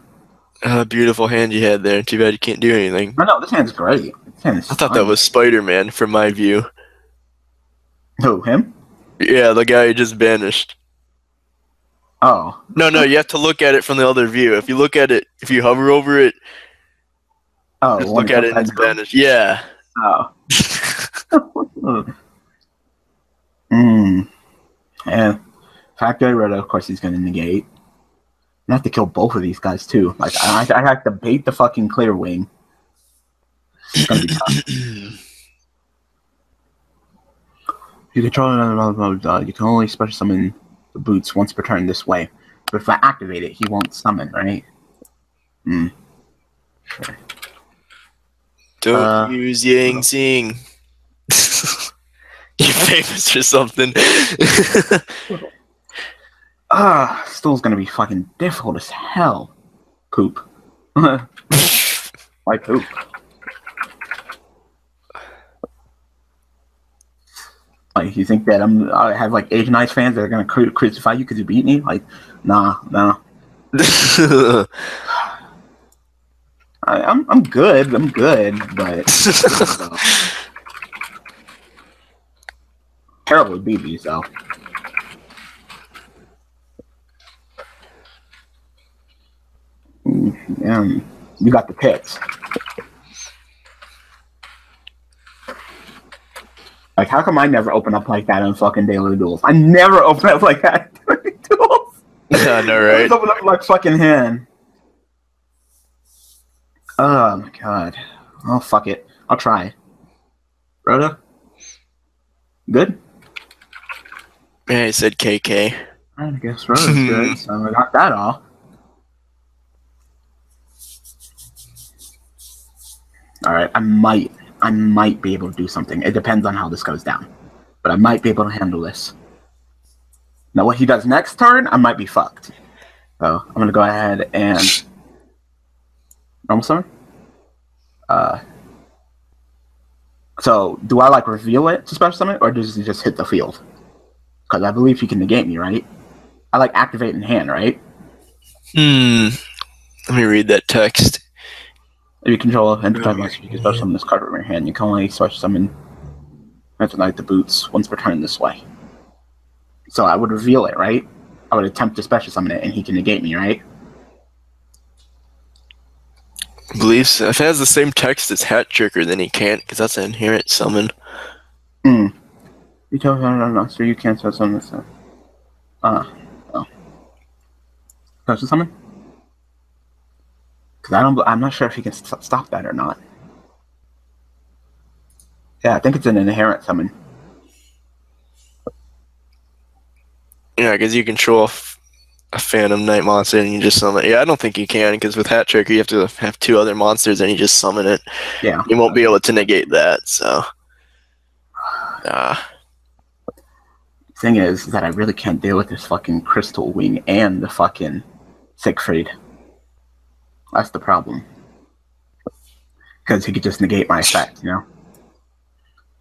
uh, beautiful hand you had there. Too bad you can't do anything. No, no, this hand's great. This hand I thought fun. that was Spider Man from my view. who him. Yeah, the guy who just vanished. Oh, No, no, you have to look at it from the other view. If you look at it, if you hover over it, oh, just look at it and vanished. Yeah. Oh. Hmm. And Factory Red, of course, he's going to negate. I have to kill both of these guys too. Like I, I have to bait the fucking clear wing. It's gonna be tough. You control another blah, blah, blah, blah. You can only special summon the boots once per turn this way. But if I activate it, he won't summon, right? Hmm. Sure. Don't Uh, use Yang Zing. You're famous or something. Ah, Stool's gonna be fucking difficult as hell. Poop. Why poop? Like, you think that I'm I have like Asian Ice fans that are gonna cru- crucify you because you beat me? Like, nah, nah. I, I'm I'm good. I'm good, but terribly beat me. So um, you got the pits. Like, how come I never open up like that in fucking daily duels? I never open up like that in daily duels. I know, I right? always open up like fucking hand. Oh my god. Oh fuck it. I'll try. Rhoda? Good? Yeah, I said KK. I guess Rhoda's good, so I got that all. Alright, I might I might be able to do something. It depends on how this goes down. But I might be able to handle this. Now what he does next turn, I might be fucked. So I'm gonna go ahead and normal summon? Uh so do I like reveal it to special summon or does he just hit the field? Because I believe he can negate me, right? I like activate in hand, right? Hmm. Let me read that text. If you control an enter type monster, you can special summon this card from your hand. You can only special summon Kryptonite the boots once per turn this way. So I would reveal it, right? I would attempt to special summon it, and he can negate me, right? I believe so. If it has the same text as Hat Tricker, then he can't, because that's an inherent summon. Hmm. You tell no, no, no, so you can't special summon this. Uh, uh oh. Special summon? Because I don't. I'm not sure if he can st- stop that or not. Yeah, I think it's an inherent summon. Yeah, because you control f- a Phantom Knight monster and you just summon it. Yeah, I don't think you can, because with Hat Trick you have to have two other monsters and you just summon it. Yeah. You won't be able to negate that, so. Uh, Thing is that I really can't deal with this fucking Crystal Wing and the fucking Siegfried. That's the problem. Because he could just negate my effect, you know?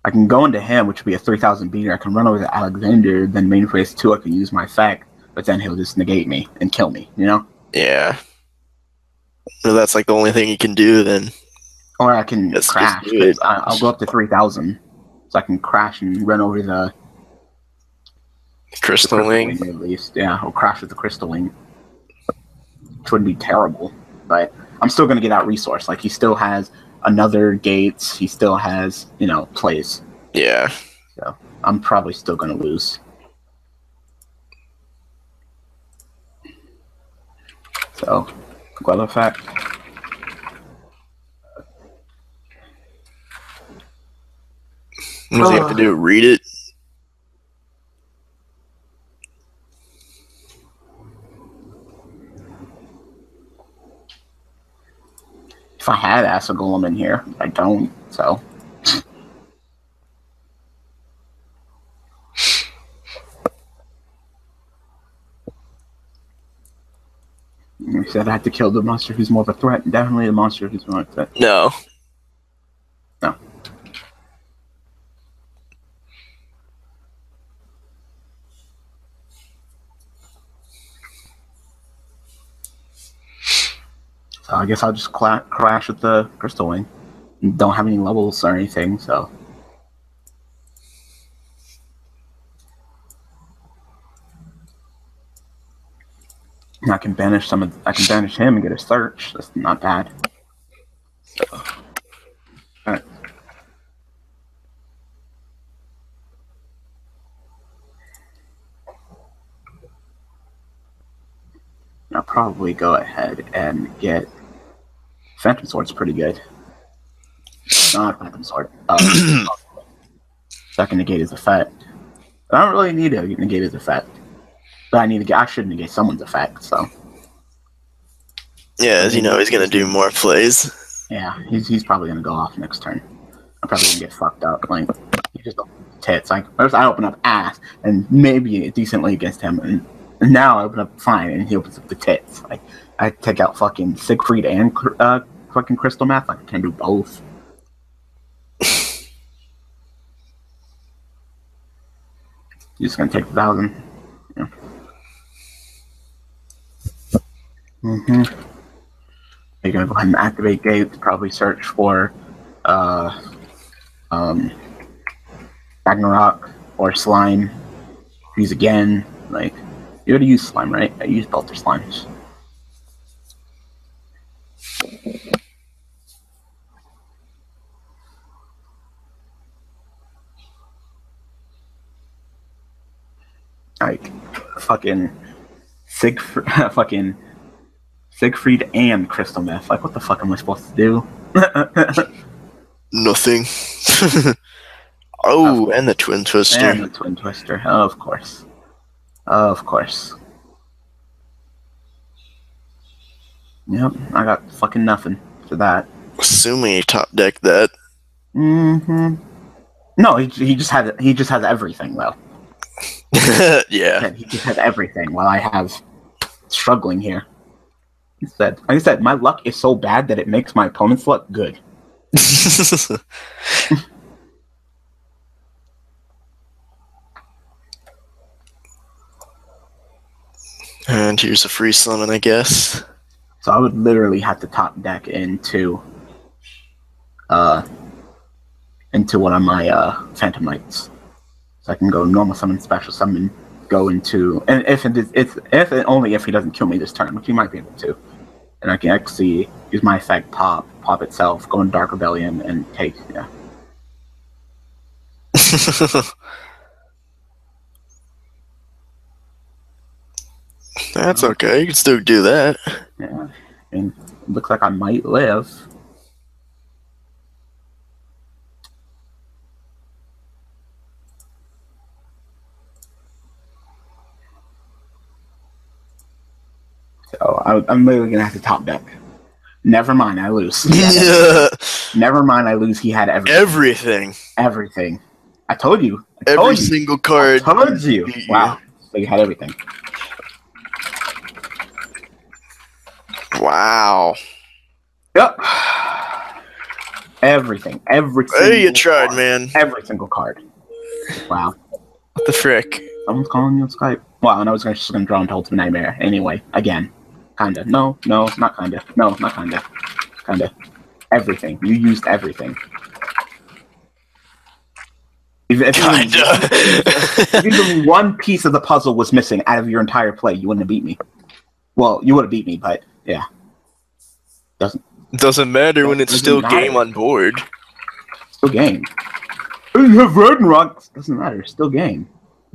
I can go into him, which would be a 3000 beater. I can run over to Alexander, then main phase 2, I can use my effect, but then he'll just negate me and kill me, you know? yeah. So that's like the only thing he can do then. Or I can just crash. 'cause I, I'll go up to 3000. So I can crash and run over the Crystal Wing. at least. Yeah, or crash with the crystal wing. Which would be terrible. But I'm still gonna get out resource. Like he still has another gates, he still has, you know, plays. Yeah. So I'm probably still gonna lose. So Guella fact. What does he have to do? Read it? If I had Acid Golem in here, I don't, so You said I had to kill the monster who's more of a threat. Definitely the monster who's more of a threat. No. So I guess I'll just crash with the Crystal Wing. Don't have any levels or anything, so. And I can banish some of. I can banish him and get a search. That's not bad. So. Alright. I'll probably go ahead and get Phantom Sword's pretty good. Not Phantom Sword. Uh, can negate his effect. But I don't really need to negate his effect. But I need to get. I should negate someone's effect. So Yeah, as you know, he's gonna do more plays. yeah, he's he's probably gonna go off next turn. I'm probably gonna get fucked up. Like he just tits. Like first I open up ass and maybe decently against him, and, and now I open up fine and he opens up the tits. Like I take out fucking Siegfried and uh fucking Crystal Math. Like I can do both. You're just gonna take the thousand. Yeah. Mm-hmm. You're gonna go ahead and activate gates. Probably search for uh, um, Ragnarok or slime. Use again. Like you already use slime, right? I used both their slimes. Like fucking Siegfried, fucking Siegfried and Crystal Meth. Like what the fuck am I supposed to do? Nothing. oh, and the Twin Twister. And the Twin Twister, of course. Of course. Yep, I got fucking nothing for that. Assuming he top deck that. hmm No, he, he just has he just has everything though. yeah. He just has everything while I have struggling here. Instead, like I said, my luck is so bad that it makes my opponent's luck good. and here's a free summon, I guess. So I would literally have to top deck into uh into one of my uh Phantom Knights. I can go normal summon, special summon, go into and if it is, it's if and only if he doesn't kill me this turn, which he might be able to, and I can actually use my effect pop pop itself, go in Dark Rebellion, and take yeah. That's okay. You can still do that. Yeah, and looks like I might live. So I, I'm literally gonna have to top deck. Never mind, I lose. Never mind, I lose. He had everything. Everything. everything. I told you. I Every you. single I card. told you. Wow. So you had everything. Wow. Yep. Everything. Every single Hey, you tried, card. man. Every single card. Wow. What the frick? Someone's calling you on Skype. Wow, and I was gonna- just going to draw into Ultimate Nightmare. Anyway, again. Kinda. No, no, not kinda. No, not kinda. Kinda. Everything. You used everything. If, if even- if even one piece of the puzzle was missing out of your entire play, you wouldn't have beat me. Well, you would have beat me, but yeah. Doesn't Doesn't matter when it's still matter. game on board. still game. You have red rocks. Doesn't matter. Still game.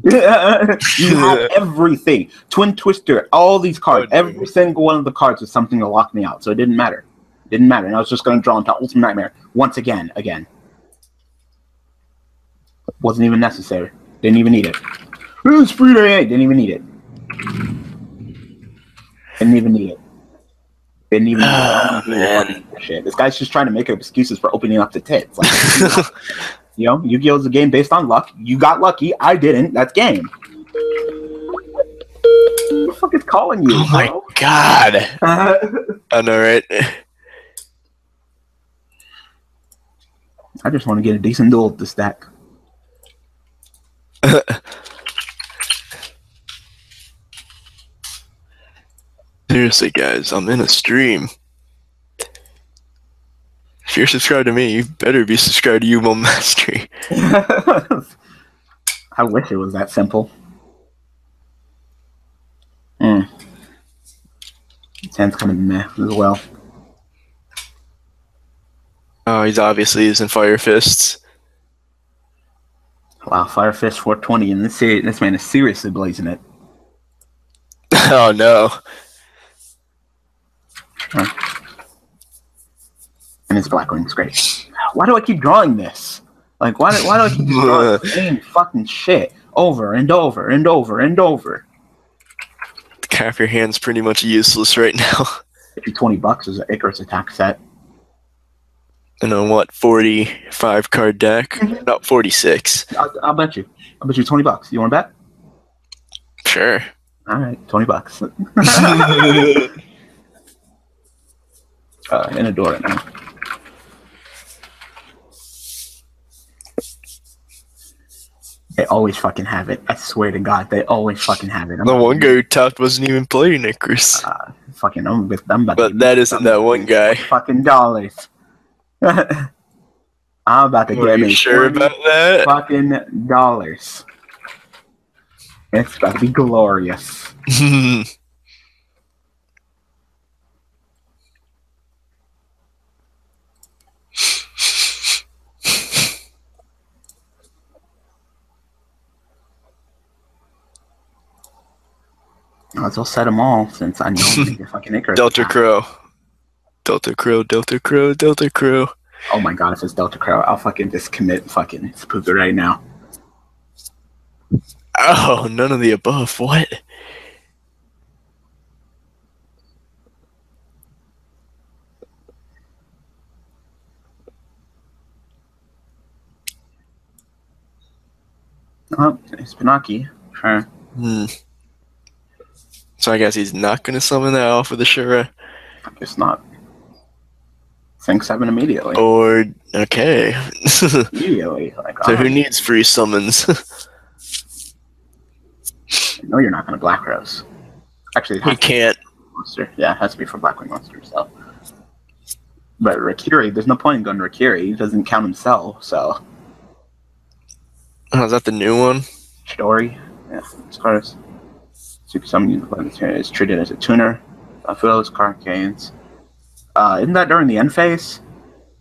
You have everything. Twin Twister, all these cards, Oh, every single one of the cards was something to lock me out. So it didn't matter. didn't matter. And I was just going to draw into Ultimate Nightmare once again, again. Wasn't even necessary. Didn't even need it. It was free to. Didn't even need it. Didn't even need it. Didn't even need it. I Man. Shit. This guy's just trying to make up excuses for opening up the tits. Like, you know, Yu-Gi-Oh is a game based on luck. You got lucky. I didn't. That's game. Who the fuck is calling you? Oh my bro? god. I know, right? I just want to get a decent duel with this deck. Seriously, guys, I'm in a stream. If you're subscribed to me, you better be subscribed to Yubel Mastery. I wish it was that simple. Hmm. Hand's kind of meh as well. Oh, he's obviously using Fire Fists. Wow, Fire Fist 420, and this ser- this man is seriously blazing it. Oh no. And his Black Wings, great. Why do I keep drawing this? Like, why do, why do I keep drawing the same fucking shit over and over and over and over? Half your hand's pretty much useless right now. If you 20 bucks is an Icarus attack set. And on what, 45 card deck? Not 46. I'll, I'll bet you. I'll bet you 20 bucks. You want to bet? Sure. All right, 20 bucks. uh, in a door right now. They always fucking have it. I swear to God, they always fucking have it. I'm The one guy who topped wasn't even playing Icarus. uh, fucking, I'm with them. about But that isn't that one guy. Fucking dollars. I'm about to Are get you me sure about that? fucking dollars. It's about to be glorious. Might as well set them all since I know I'm fucking Icarus. Delta. Crow. Delta Crow, Delta Crow, Delta Crow. Oh my god, if it's Delta Crow, I'll fucking just commit fucking seppuku right now. Oh, none of the above. What? Oh, it's Pinaki. Sure. Hmm. So I guess he's not going to summon that off of the Shura. I guess not. Sync seven immediately. Or, okay. so Immediately. Like, so who oh, needs free summons? no, you're not gonna Black Rose. Actually, it he has to be can't. monster. Yeah, it has to be for Blackwing Monster, so. But Raikiri, there's no point in going to Raikiri. He doesn't count himself, so. Oh, is that the new one? Story. Yeah, this card is super summon is treated as a tuner. I feel those card gains. Uh, isn't that during the end phase?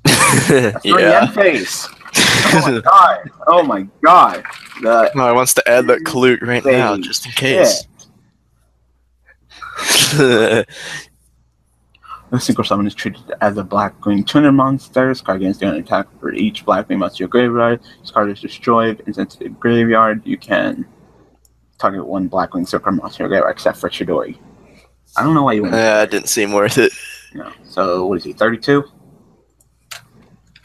During the yeah. end phase. Oh my god! Oh my god! The No, I wants to add that Kalut right now, just in case. The synchro summon is treated as a Blackwing tuner monster. This card gains daily attack for each Blackwing monster in your graveyard. This card is destroyed to the graveyard. You can target one Blackwing synchro monster graveyard except for Chidori. I don't know why you went. Yeah, uh, didn't seem worth it. No. So what is he? Thirty-two.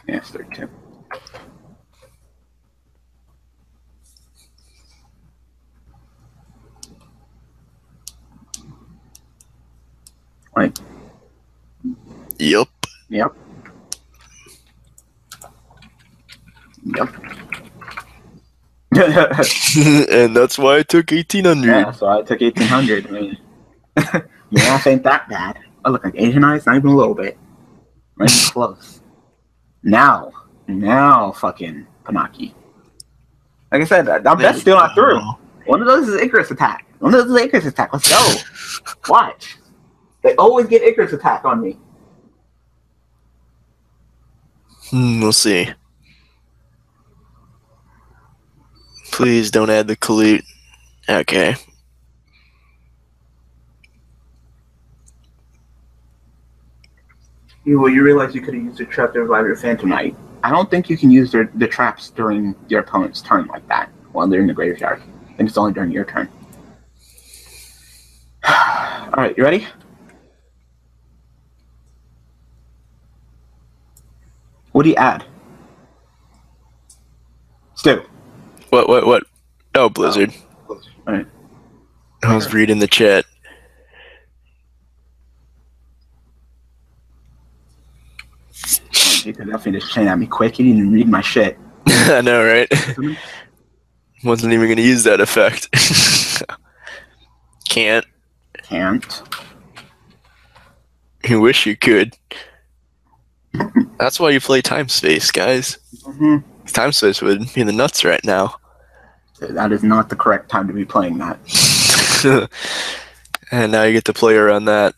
Yeah, it's thirty-two. Right. Yup. Yep. Yep. and that's why I took 1800. yeah, so I took eighteen hundred. I mean, math ain't that bad. I look like Asian eyes, not even a little bit. Right close. Now, now, fucking Pinaki. Like I said, that, that bet's still not through. One of those is Icarus attack. One of those is Icarus attack. Let's go. Watch. They always get Icarus attack on me. Hmm, we'll see. Please don't add the Kalut. Okay. You, well, you realize you could have used a trap to revive your Phantom Knight. I don't think you can use their, the traps during your opponent's turn like that while they're in the graveyard. I think it's only during your turn. All right, you ready? What do you add? Stu. What, what, what? Oh, Blizzard. All right. I was reading the chat. You could definitely just chain at me quick. You didn't even read my shit. I know, right? Wasn't even gonna use that effect. Can't. Can't. You wish you could. That's why you play Time Space, guys. hmm Time Space would be the nuts right now. That is not the correct time to be playing that. and now you get to play around that.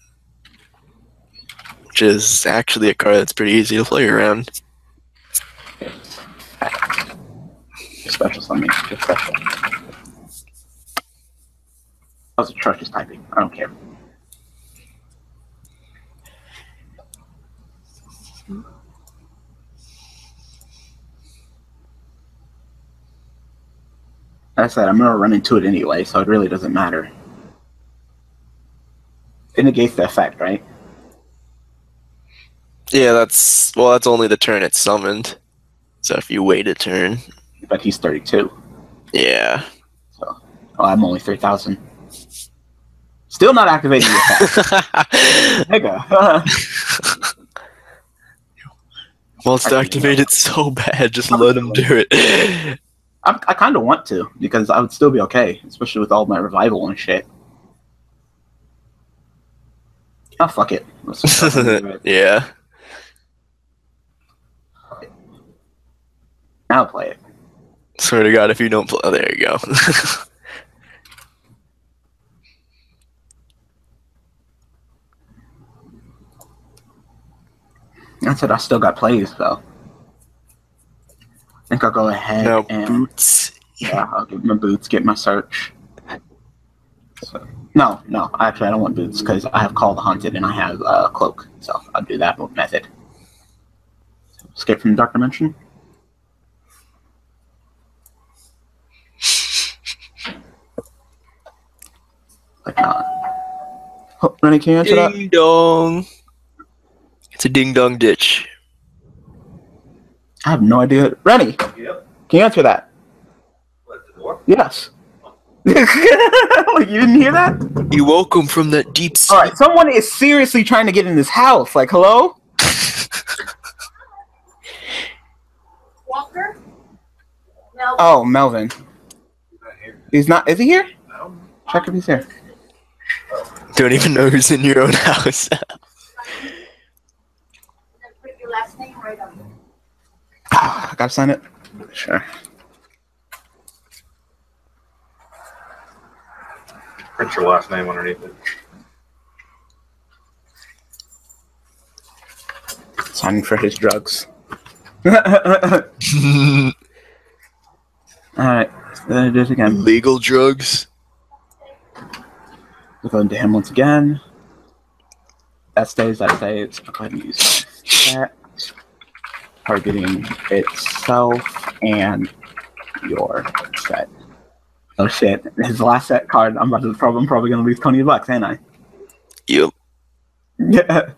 Which is actually a card that's pretty easy to play around. Special something. Special. That was atrocious typing. I don't care. Like I said, I'm gonna run into it anyway, so it really doesn't matter. It negates the effect, right? Yeah, that's well that's only the turn it's summoned. So if you wait a turn. But he's 32. Yeah. Oh, I'm only 3,000. Still not activating the effect. Nigga. Wants to activate it so bad, just let him do it. I, I kind of want to because I would still be okay, especially with all my revival and shit. Oh fuck it. Let's just fucking do it. yeah. now play it. Swear to God, if you don't play, oh, there you go. That's it. I still got plays though. I think I'll go ahead now, and boots. yeah, I'll get my boots, get my search. So, no, no, actually, I don't want boots because I have Call the Haunted and I have uh, Cloak, so I'll do that method. Escape from the Dark Dimension. Like not. Oh, Rennie, can you answer that? Ding dong. It's a ding dong ditch. I have no idea. Rennie, Yep. can you answer that? What, the door? Yes. like you didn't hear that? You woke him from that deep sleep. All right, someone is seriously trying to get in this house. Like, hello? Walker? No. Oh, Melvin. He's not here. He's not. Is he here? No. Check if he's here. Don't even know who's in your own house. Put your last name right on there. Ah, I gotta sign it. Sure. Print your last name underneath it. Signing for his drugs. Alright, let's do it again. Legal drugs. We'll go into him once again. That stays, that stays. Go ahead and use that. Targeting itself and your set. Oh shit. His last set card, I'm about to probably I'm probably gonna lose 20 bucks, ain't I? Yep. Yeah.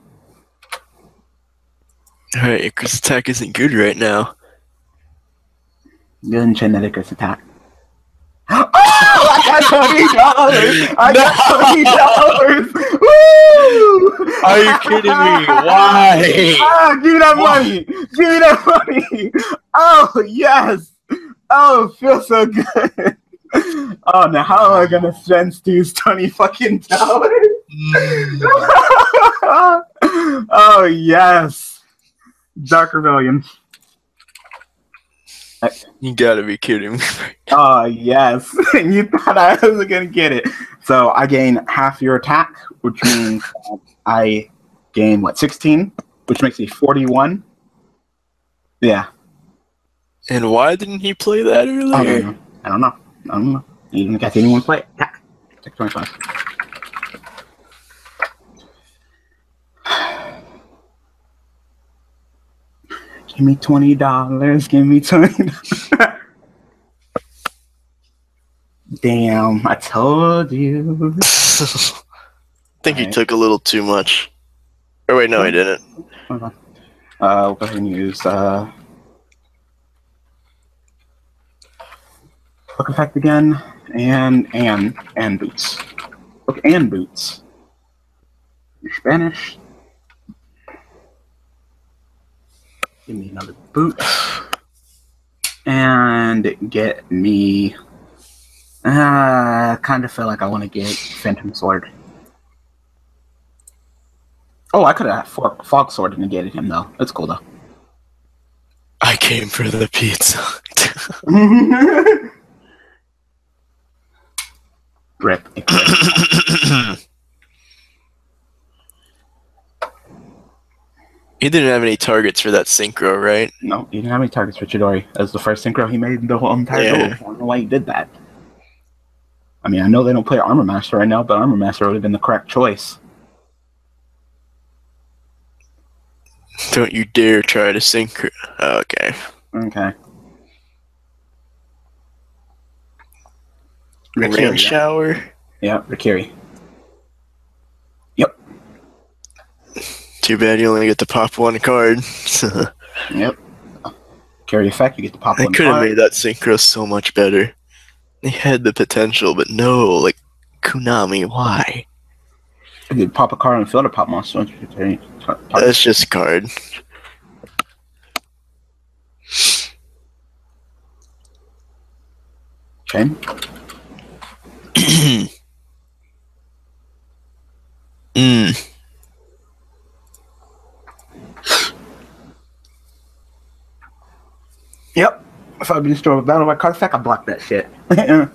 Alright, Icarus attack isn't good right now. Good genetic attack. Oh, I got twenty dollars! I got twenty dollars! Are you kidding me? Why? Ah, give me that money! Give me that money! Oh yes! Oh, it feels so good. Oh, now how am I gonna spend Stu's twenty fucking dollars? oh yes! Dark Rebellion. You gotta be kidding me. Oh yes, you thought I was gonna get it. So I gain half your attack, which means I gain what sixteen, which makes me forty-one. Yeah, And why didn't he play that I earlier? don't know. I don't know. I don't know. You didn't get anyone play it. Attack. Take twenty-five. Give me twenty dollars. Give me twenty. Damn! I told you. I think he Alright. took a little too much. Or wait, no, he didn't. Hold on. Uh, we'll go ahead and use uh, hook effect again, and and and boots. Hook and boots. Spanish. Give me another boot, and get me. Uh, kind of feel like I want to get Phantom Sword. Oh, I could have fog, fog sword and negated him though. That's cool though. I came for the pizza. Rip. he didn't have any targets for that synchro, right? No, he didn't have any targets for Chidori. That was the first synchro he made in the whole entire Yeah. duel. I don't know why he did that. I mean, I know they don't play Armor Master right now, but Armor Master would have been the correct choice. Don't you dare try to synchro. Oh, okay. Okay. Rain yeah. shower. Yeah, Raikiri. Yep. Too bad you only get to pop one card. Yep. Carry effect, you get to pop I one could have made that synchro so much better. They had the potential, but no, like Konami, why? You could pop a card and fill to pop monster. don't you? Carry- tar- tar- That's just a card. Okay. Mm. Yep. If I'd been store with battle by card stack, I blocked that shit. and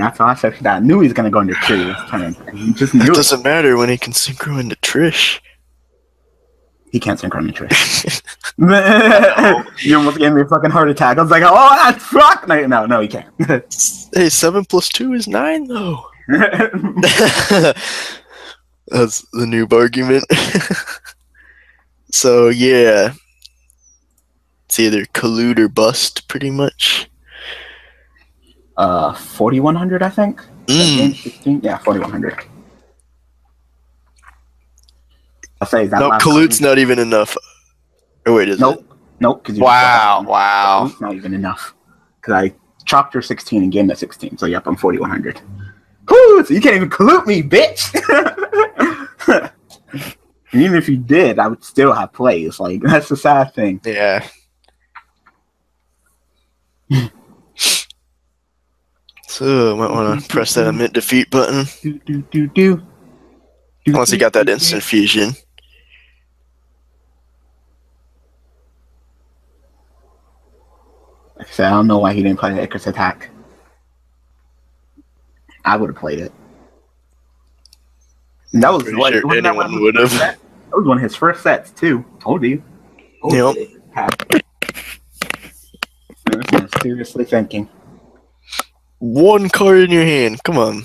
that's how I said that. I knew he was gonna go into Tree this turn. He just knew It it. doesn't matter when he can synchro into Trish. He can't synchro into Trish. you almost gave me a fucking heart attack. I was like, oh, that's fuck. No, no, no, he can't. hey, seven plus two is nine, though. That's the noob argument. so yeah, it's either Kalut or bust, pretty much. uh, 4100, I think. Mm. 16? Yeah, 4100. I'll say that Nope, Kalut's time- not even enough. Or wait, is Nope. Nope. Because it? Wow, wow. It's not even enough. Because I chopped your 16 and gained that 16. So, yep, I'm 4100. Whew, so you can't even collude me, bitch! And even if you did, I would still have plays. Like, that's the sad thing. Yeah. So might want to press that admit defeat button. Do, do, do, do. Unless you got that instant fusion. Like I said, I don't know why he didn't play the Icarus attack. I would have played it. That was Pretty sure wasn't one anyone would have. That was one of his first sets too. Told you. Told Yep. You. Pat. This man's Seriously thinking. One card in your hand. Come on.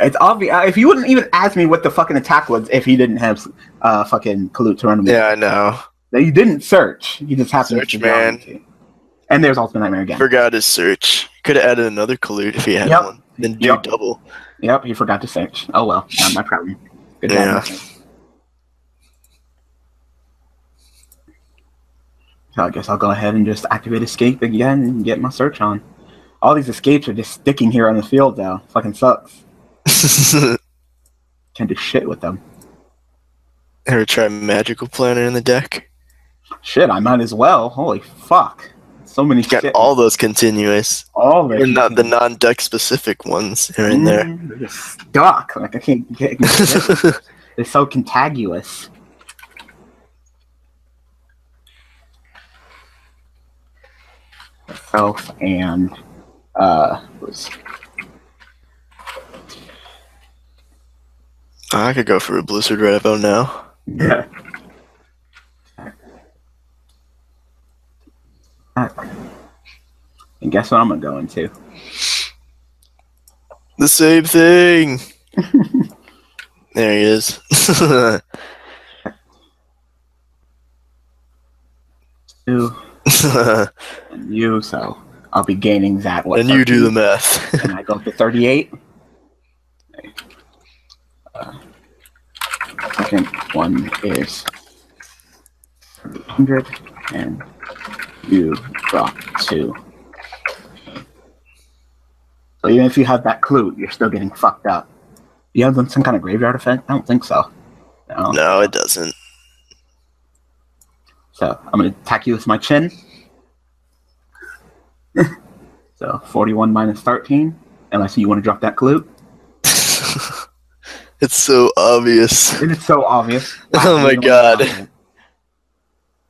It's obvious. If you wouldn't even ask me what the fucking attack was, if he didn't have uh fucking Kalut to run Yeah, I know. That you didn't search. You just happened Search, to on man. And there's Ultimate Nightmare again. Forgot his search. Could have added another Kalut if he had Yep. one. Then do Yep. double. Yep, he forgot to search. Oh well, not my problem. Good Yeah. So I guess I'll go ahead and just activate escape again and get my search on. All these escapes are just sticking here on the field though. Fucking sucks. Can't do shit with them. Ever try magical planter in the deck? Shit, I might as well. Holy fuck. So many Got shit. all those continuous. all Or not the non deck specific ones are in there. Mm, They're just stuck. Like I can't get. get they're so contiguous. Self and uh was I could go for a Blizzard Revo now. yeah. And guess what I'm gonna go into? The same thing. there he is. And you, so I'll be gaining that one. and you do the math. and I go up to 38. Uh, second one is 100, and you drop two. So even if you have that clue, you're still getting fucked up. You have some kind of graveyard effect? I don't think so. No. no, it doesn't. So I'm gonna attack you with my chin. so 41 minus 13, unless you want to drop that clue. it's so obvious. It is so obvious. Oh my God. So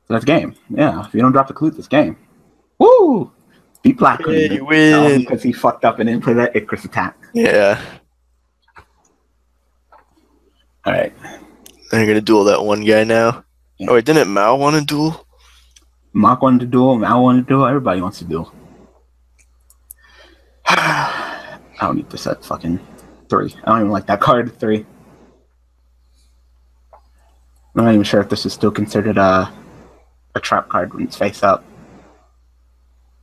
that's game. Yeah, if you don't drop the clue, this game. Woo! Beat Black Yeah, you win. because he fucked up and didn't play that Icarus attack. Yeah. All right. They're gonna duel that one guy now. Oh wait, didn't Mao want to duel? Mark wanted to duel. Mal wanted to duel. Everybody wants to duel. I don't need this at fucking three. I don't even like that card three. I'm not even sure if this is still considered a a trap card when it's face up.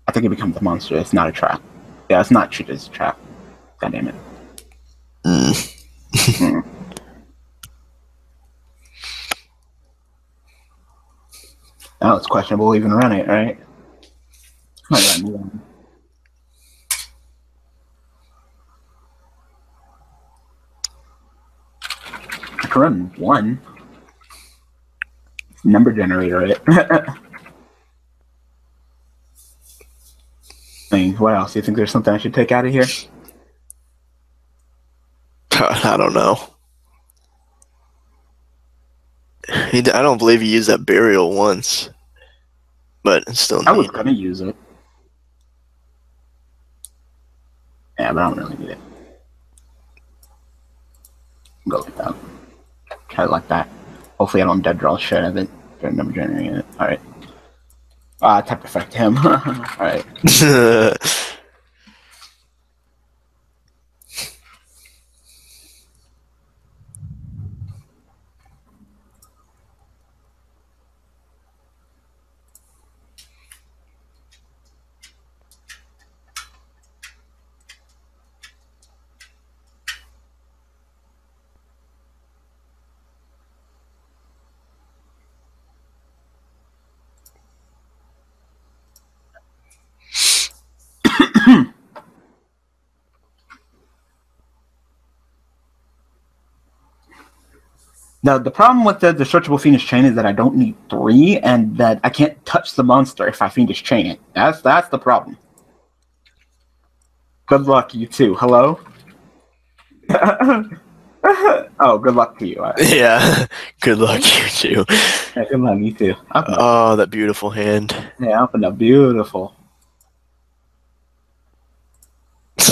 I think it becomes a monster. It's not a trap. Yeah, it's not treated as a trap. God damn it. Mm. Now it's questionable even run it, right? I can run one. Number generator it. Mean, what else? You think there's something I should take out of here? I don't know. He, I don't believe he used that burial once, but it's still. I was gonna use it. Yeah, but I don't really need it. Go with that. Try it like that. Hopefully, I don't dead draw shit of it. Number generating it. All right. Uh, type effect him. All right. Now, the problem with the, searchable Fiendish Chain is that I don't need three, and that I can't touch the monster if I Fiendish Chain it. That's that's the problem. Good luck, you too. Hello? oh, good luck to you. Yeah. Good luck, you two. yeah, good luck, you too. Up, Oh, that beautiful hand. yeah, up and up. Beautiful.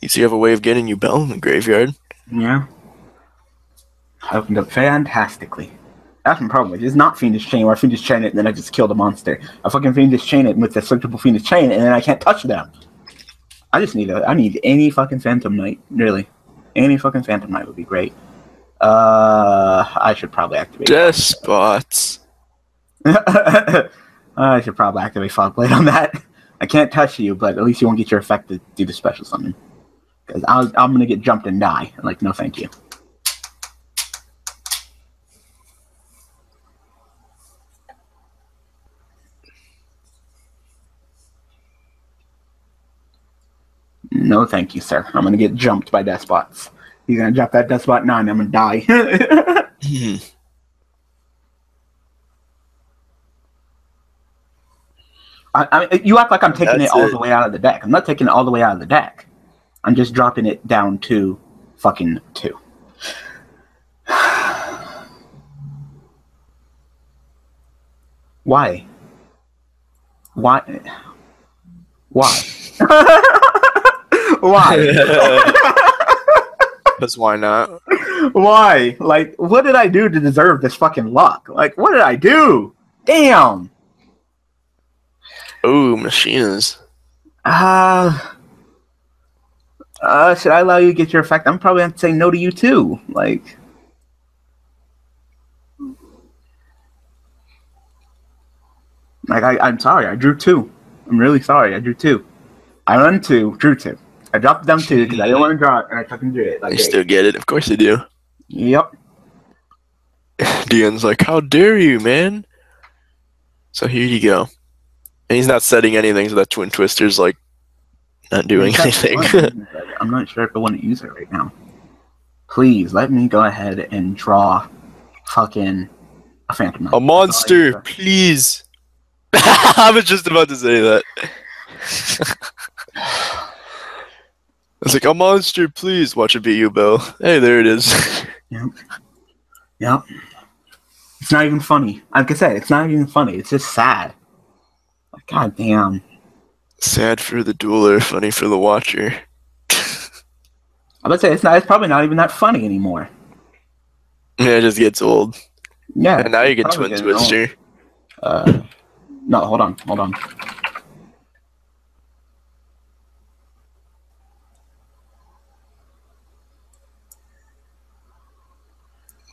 you see, you have a way of getting Yubel in the graveyard. Yeah. I opened up fantastically. That's my problem. It's not Fiendish Chain where I Fiendish Chain it and then I just kill the monster. I fucking Fiendish Chain it with the searchable Fiendish Chain and then I can't touch them. I just need a I need any fucking Phantom Knight, really. Any fucking Phantom Knight would be great. Uh I should probably activate Deskbots. I should probably activate Fogblade on that. I can't touch you, but at least you won't get your effect to do the special summon. Because I'm gonna get jumped and die. Like, no, thank you. No, thank you, sir. I'm gonna get jumped by Deskbots. He's gonna jump that despot nine. I'm gonna die. Hmm. I, I, you act like I'm taking That's it all it. the way out of the deck. I'm not taking it all the way out of the deck. I'm just dropping it down to fucking two. Why? Why? Why? Why? Because why not? Why? Like, what did I do to deserve this fucking luck? Like, what did I do? Damn. Ooh, machines. Uh, uh, should I allow you to get your effect? I'm probably going to say no to you too. Like, like I, I'm sorry. I drew two. I'm really sorry. I drew two. I run two, drew two. I dropped them too because I didn't want to draw it, and I fucking drew it. Like, You still get it? Of course you do. yep. Dion's like, how dare you, man? So here you go. And he's not setting anything, so that Twin Twister's like not doing anything. I'm not sure if I want to use it right now. Please let me go ahead and draw fucking a phantom. Knight. A monster, please. I was just about to say that. Was like, a monster, please. Watch it beat you, Bill. Hey, there it is. Yep. Yep. It's not even funny. Like I said, it's not even funny. It's just sad. God damn. Sad for the dueler, funny for the watcher. I would say it's not. It's probably not even that funny anymore. Yeah, it just gets old. Yeah. And now you get Twin. Twister. Uh, no, hold on, hold on.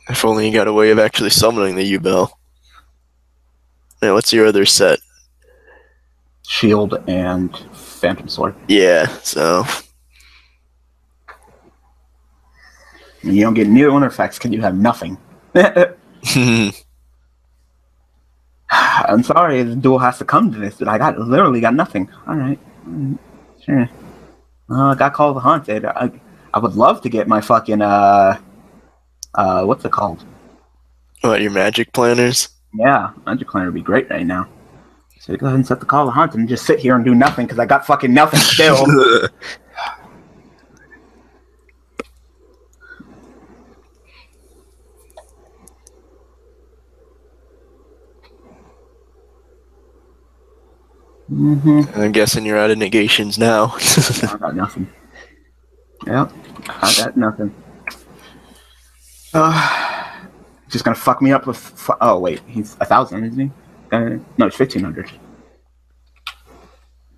If only you got a way of actually summoning the Yubel. Now, what's your other set? Shield and Phantom Sword. Yeah, so you don't get neither one effects, because you have nothing? I'm sorry, the duel has to come to this, but I got literally got nothing. All right, sure. Uh, I got called the haunted. I, I would love to get my fucking uh, uh, what's it called? what your magic planters? Yeah, Magic planter would be great right now. So go ahead and set the call to hunt and just sit here and do nothing because I got fucking nothing still. hmm I'm guessing you're out of negations now. I got nothing. Yep, I got nothing. Uh, just gonna fuck me up with. Oh wait, he's a thousand, isn't he? Uh, no, it's fifteen hundred.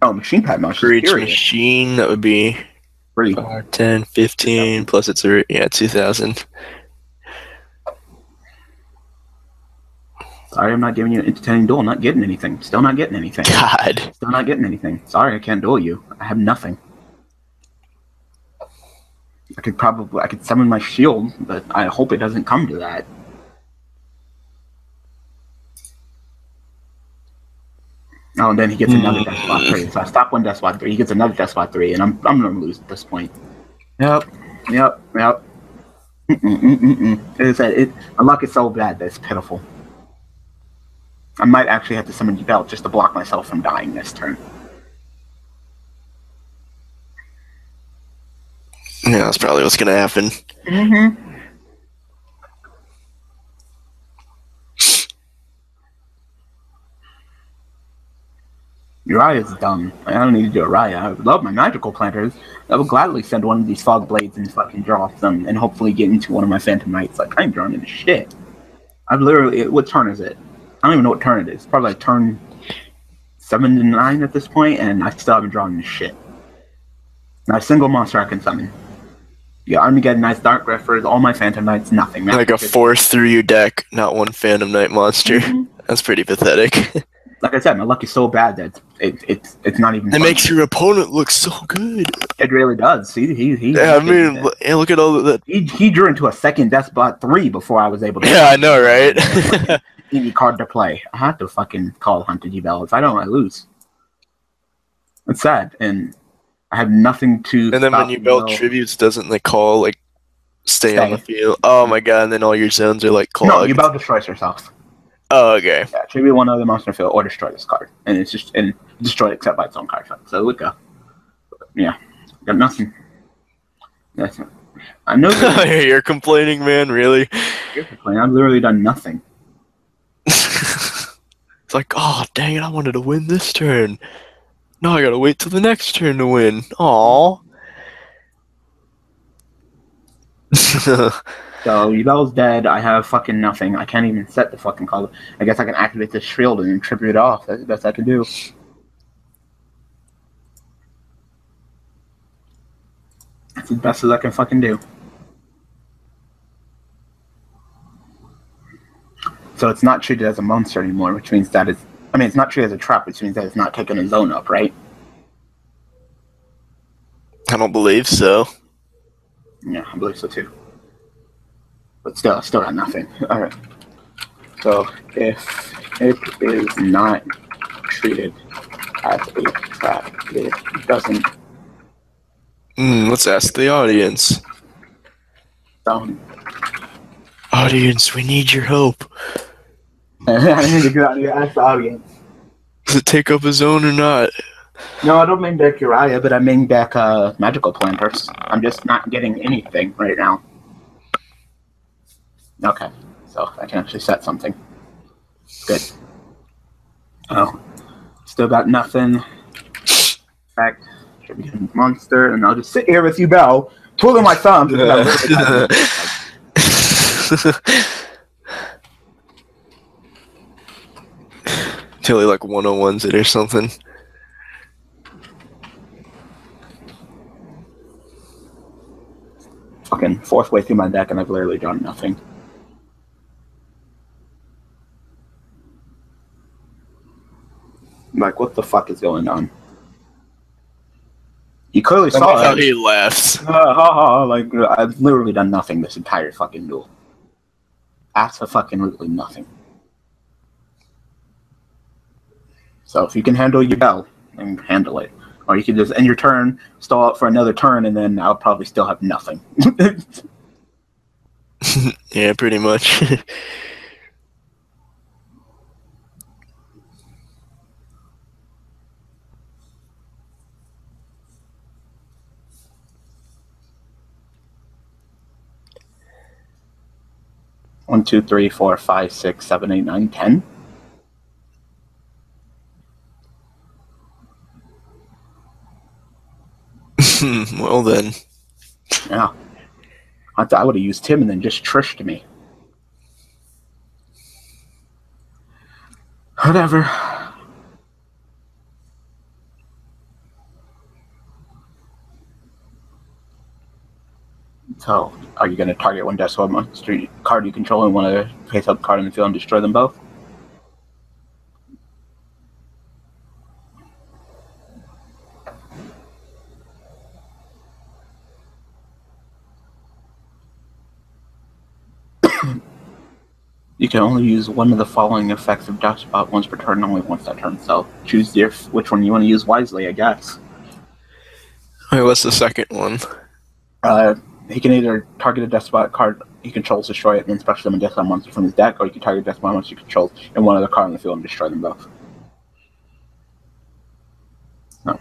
Oh, machine pad mouse. For each Period. machine, that would be. 5, 10, 15, plus it's a, yeah, 2,000. Sorry, I'm not giving you an entertaining duel. Not getting anything. Still not getting anything. God. Still not getting anything. Sorry, I can't duel you. I have nothing. I could probably I could summon my shield, but I hope it doesn't come to that. Oh, and then he gets another Hmm. Deskbot 3. So I stop one Deskbot 3, he gets another Deskbot 3, and I'm, I'm going to lose at this point. Yep, yep, yep. Mm-mm, mm-mm, mm. As I said, it, my luck is so bad that it's pitiful. I might actually have to summon Belt just to block myself from dying this turn. Yeah, that's probably what's going to happen. Mm-hmm. Uria's dumb. I don't need to do Uria. I would love my magical planters. I would gladly send one of these fog blades and fucking draw them and hopefully get into one of my phantom knights. Like I'm drawing into shit. I've literally what turn is it? I don't even know what turn it is. Probably like turn seven to nine at this point, and I still haven't drawn into shit. Not a single monster I can summon. Yeah, Armageddon Knights, Dark Grephers, all my Phantom Knights, nothing. Man. Like a four through your deck, not one Phantom Knight monster. Mhm. That's pretty pathetic. Like I said, my luck is so bad that it, it's it's not even. It makes your opponent look so good. It really does. He he he. Yeah, I mean, l- look at all that. he, he drew into a second Deskbot three before I was able to. Yeah, I know, right? Any card to play. I have to fucking call Hunter G Bell. If I don't, I lose. It's sad, and I have nothing to. and then when you build tributes, doesn't the call like stay, on the field? Oh my god! And then all your zones are like clogged. No, Yubel destroys yourself. oh, okay. Yeah, tribute one other monster field or destroy this card, and it's just and destroy it except by its own card effect. So look up. Yeah, got nothing. That's I know You're complaining, man. Really? you're complaining. I've literally done nothing. it's like, oh dang it! I wanted to win this turn. No, I gotta wait till the next turn to win. Aw. So Yubel's dead. I have fucking nothing. I can't even set the fucking color. I guess I can activate the shield and tribute it off. That's the best I can do. That's as best as I can fucking do. So it's not treated as a monster anymore, which means that it's. I mean, it's not treated as a trap, which means that it's not taking a zone up, right? I don't believe so. Yeah, I believe so too. But still, I still got nothing. Alright. So, if it is not treated as a trap, it doesn't Hmm, let's ask the audience. sound. Audience, we need your help. I need to go out and ask the audience. Does it take up a zone or not? No, I don't mean back Uria, but I mean back uh, magical planters. I'm just not getting anything right now. Okay, so I can actually set something. Good. Oh, still got nothing. Back should be a monster, and I'll just sit here with Yubel, twiddling my thumbs. because I really got- Till he like 101s it or something. fucking fourth way through my deck, and I've literally done nothing. Like, what the fuck is going on? You clearly saw how it. he laughs. Uh, ha, ha, like, I've literally done nothing this entire fucking duel. Absolutely fucking literally nothing. So if you can handle your bell, then handle it. Or you can just end your turn, stall out for another turn, and then I'll probably still have nothing. Yeah, pretty much. One, two, three, four, five, six, seven, eight, nine, ten. well then. Yeah. I thought I would have used him and then just trished me. Whatever. So, are you going to target one Death Sword monster card you control and one other face up card in the field and destroy them both? You can only use one of the following effects of Death once per turn, only once that turn. So choose your, which one you want to use wisely, I guess. Wait, what's the second one? Uh, he can either target a Deskbot card he controls, destroy it, and then special summon Deskbot monster from his deck, or he can target Deskbot monster he controls and one other card on the field and destroy them both. No.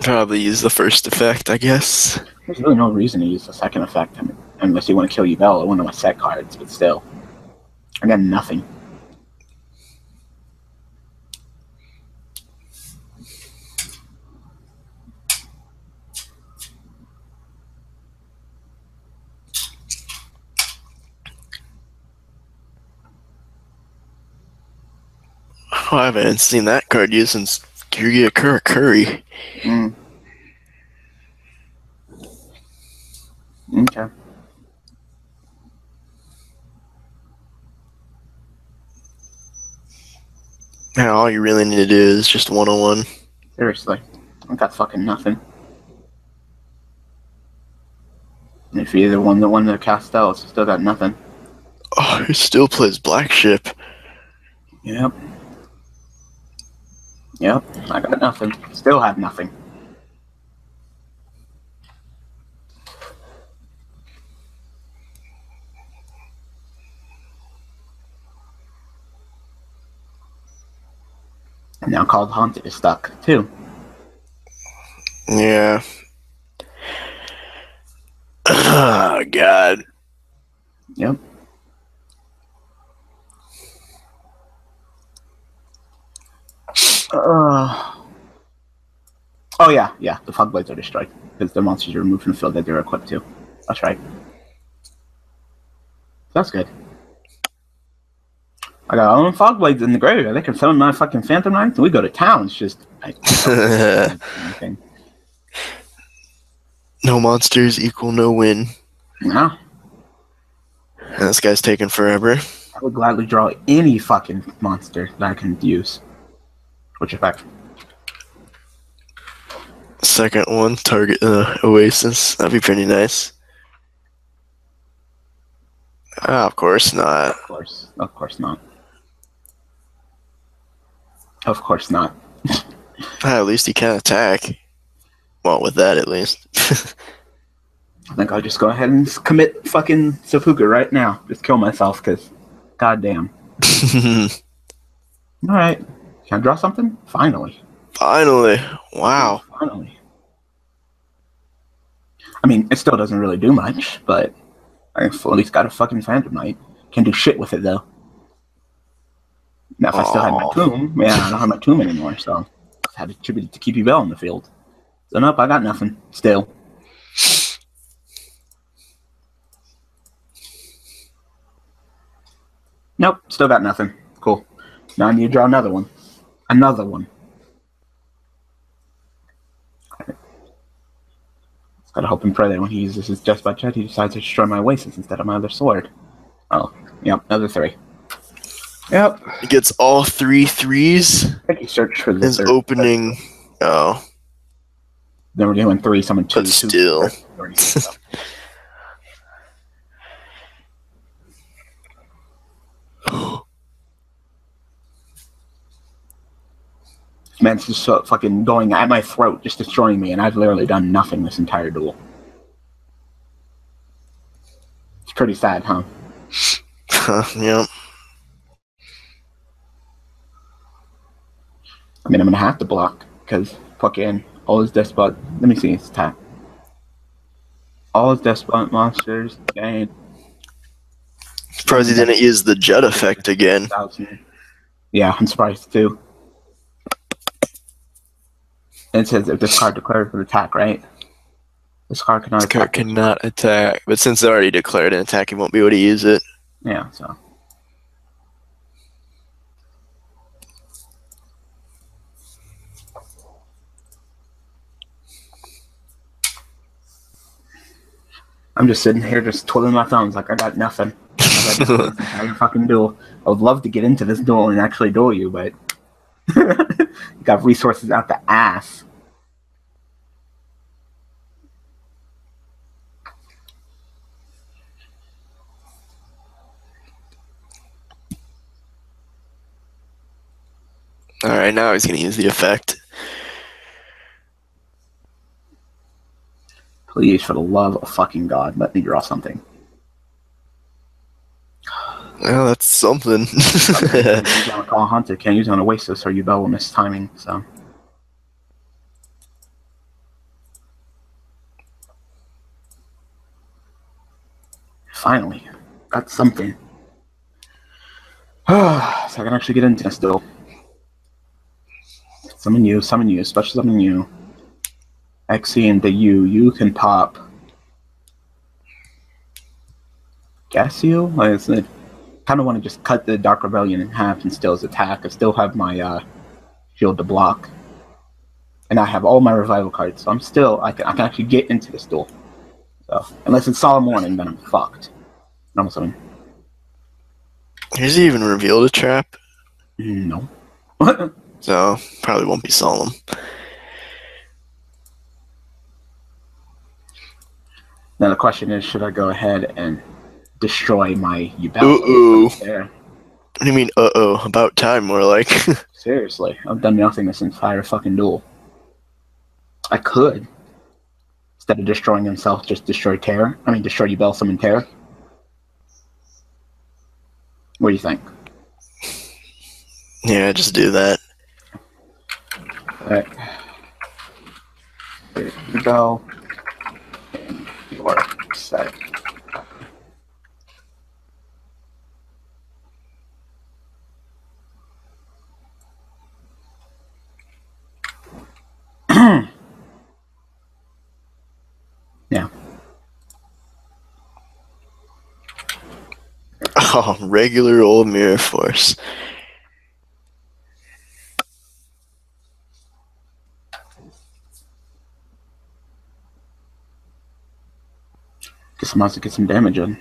Probably use the first effect, I guess. There's really no reason to use the second effect I mean, unless you want to kill Yubel, or one of my set cards, but still. I got nothing. Oh, I haven't seen that card used since Kyria Curry. Mm. Okay. Man, all you really need to do is just one on one. Seriously. I got fucking nothing. And if you're the one that won the Castels, still got nothing. Oh, he still plays Black Ship. Yep. Yep. I got nothing. Still have nothing. Now called Haunted is stuck too. Yeah. Oh, God. Yep. Uh, oh yeah, yeah. The fog blades are destroyed because the monsters are removed from the field that they're equipped to. That's right. That's good. I got all them fog blades in the graveyard. They can summon my fucking phantom knights, and we go to town. It's just I, no monsters equal no win. No, And this guy's taking forever. I would gladly draw any fucking monster that I can use. Which effect? Second one, target uh, Oasis. That'd be pretty nice. Ah, of course not. Of course, of course not. Of course not. Ah, at least he can attack. Well, with that at least. I think I'll just go ahead and commit fucking seppuku right now. Just kill myself, because goddamn. Alright. Can I draw something? Finally. Finally. Wow. Finally. I mean, it still doesn't really do much, but I've at least got a fucking Phantom Knight. Can't do shit with it, though. Now, if I still had my tomb, yeah, I don't have my tomb anymore, so I had it to keep Yubel in the field. So, nope, I got nothing. Still. Nope, still got nothing. Cool. Now I need to draw another one. Another one. Gotta hope and pray that when he uses his Just by Chet, he decides to destroy my Oasis instead of my other sword. Oh, yep, another three. Yep. He gets all three threes. I think he searched for the His third. opening. Oh, Then we're doing three, someone two. But two, still. three, so. This man's just so fucking going at my throat, just destroying me, and I've literally done nothing this entire duel. It's pretty sad, huh? yep. I mean, I'm gonna have to block because fucking all his despot. Let me see his attack. All his despot monsters gain Surprised he didn't use the jet effect again. Yeah, I'm surprised too. And it says if this card declares an attack, right? This card cannot This card attack. cannot attack, but since they already declared an attack, he won't be able to use it. Yeah, so. I'm just sitting here just twiddling my thumbs like I got nothing. I got nothing fucking duel. I would love to get into this duel and actually duel you, but you got resources out the ass. All right, now he's gonna use the effect. Please, for the love of fucking God, let me draw something. Well, that's something. Use on a call hunter, can't use it on Oasis or you will miss timing, so. Finally, got something. so I can actually get into this duel. Summon you, summon you, special summon you. Xe and the U, you can pop. Gas you? What is it? kind of want to just cut the Dark Rebellion in half and still his attack. I still have my uh, shield to block, and I have all my revival cards. So I'm still I can I can actually get into this duel. So unless it's Solemn Warning, then I'm fucked. No, so Has he even revealed a trap? no. So probably won't be solemn. Now the question is, should I go ahead and destroy my? Uh-oh. There. What do you mean? Uh oh, about time. More like. Seriously, I've done nothing this entire fucking duel. I could, instead of destroying himself, just destroy Terror. I mean, destroy Yubel, summon Terror. What do you think? yeah, just do that. Alright. There you go. And you are set. yeah. Oh, regular old mirror force. Guess I must get some damage in.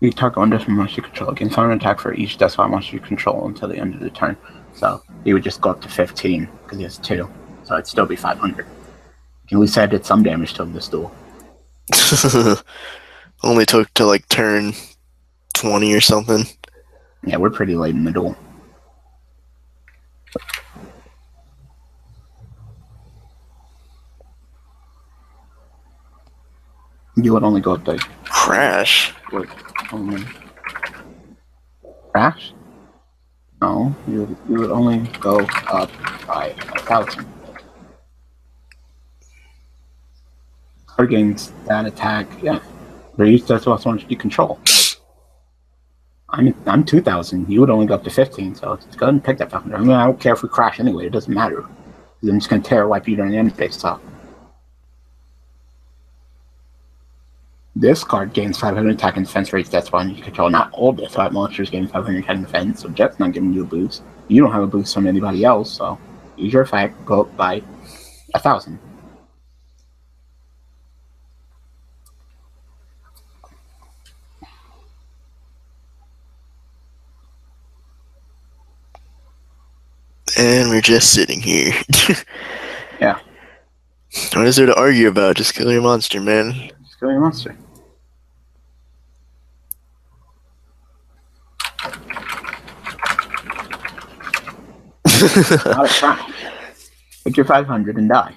You target one decimal monster you control against an attack for each decimal monster you control until the end of the turn. So he would just go up to 15 because he has two. So it'd still be 500. At least I did some damage to him this duel. Only took to like turn 20 or something. Yeah, we're pretty late in the duel. You would only go up to Crash. Wait, only crash? No, you would, you would only go up by a thousand. Against that attack, yeah. But you that's what you control. I'm I'm two thousand. You would only go up to fifteen, so go ahead and pick that fucking. I mean, I don't care if we crash anyway. It doesn't matter. I'm just gonna tear wipe you during the end phase. So This card gains 500 attack and defense rates. That's why you control. Not all the five monsters gain 500 attack and defense. So Jet's not giving you a boost. You don't have a boost from anybody else. So use your effect. Go up by a thousand. And we're just sitting here. Yeah. What is there to argue about? Just kill your monster, man. Just kill your monster. Not a crash. Take your 500 and die.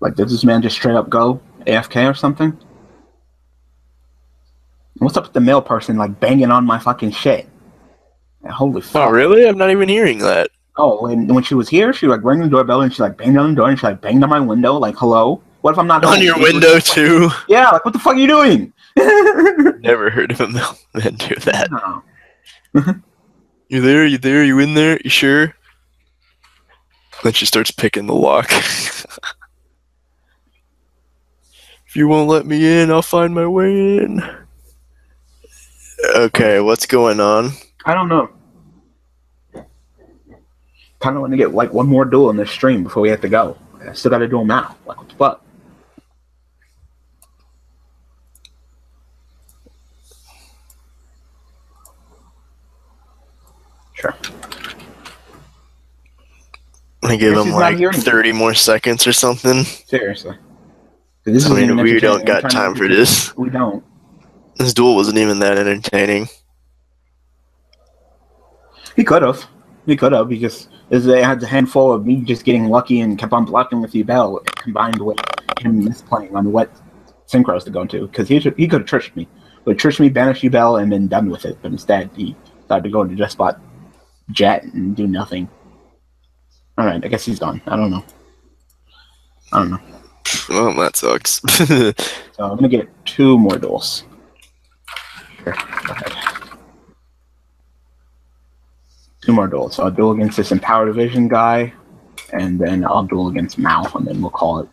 Like, did this man just straight up go AFK or something? What's up with the male person, like, banging on my fucking shit? Holy oh, fuck. oh, really? I'm not even hearing that. Oh, and when she was here, she like rang the doorbell and she like banged on the door and she like banged on my window, like, hello? What if I'm not On home? your window, too? Yeah, like, what the fuck are you doing? Never heard of a mailman do that. No. You there? You there? You in there? You sure? Then she starts picking the lock. if you won't let me in, I'll find my way in. Okay, what's going on? I don't know. Kind of want to get like one more duel in this stream before we have to go. I still got to do them now. Like, what the fuck? Sure. I give him like. 30 more seconds or something. Seriously. This I mean, we don't got time for this. We don't. This duel wasn't even that entertaining. He could have. He could have because as they had a handful of me just getting lucky and kept on blocking with Yubel combined with him misplaying on what synchros to go into because he should, he could have tricked me, but tricked me, banished Yubel, and been done with it. But instead, he decided to go into just spot jet and do nothing. All right, I guess he's gone. I don't know. I don't know. Well, that sucks. So I'm gonna get two more duels. Sure. Two more duels. So I'll duel against this Empower Division guy and then I'll duel against Mal, and then we'll call it.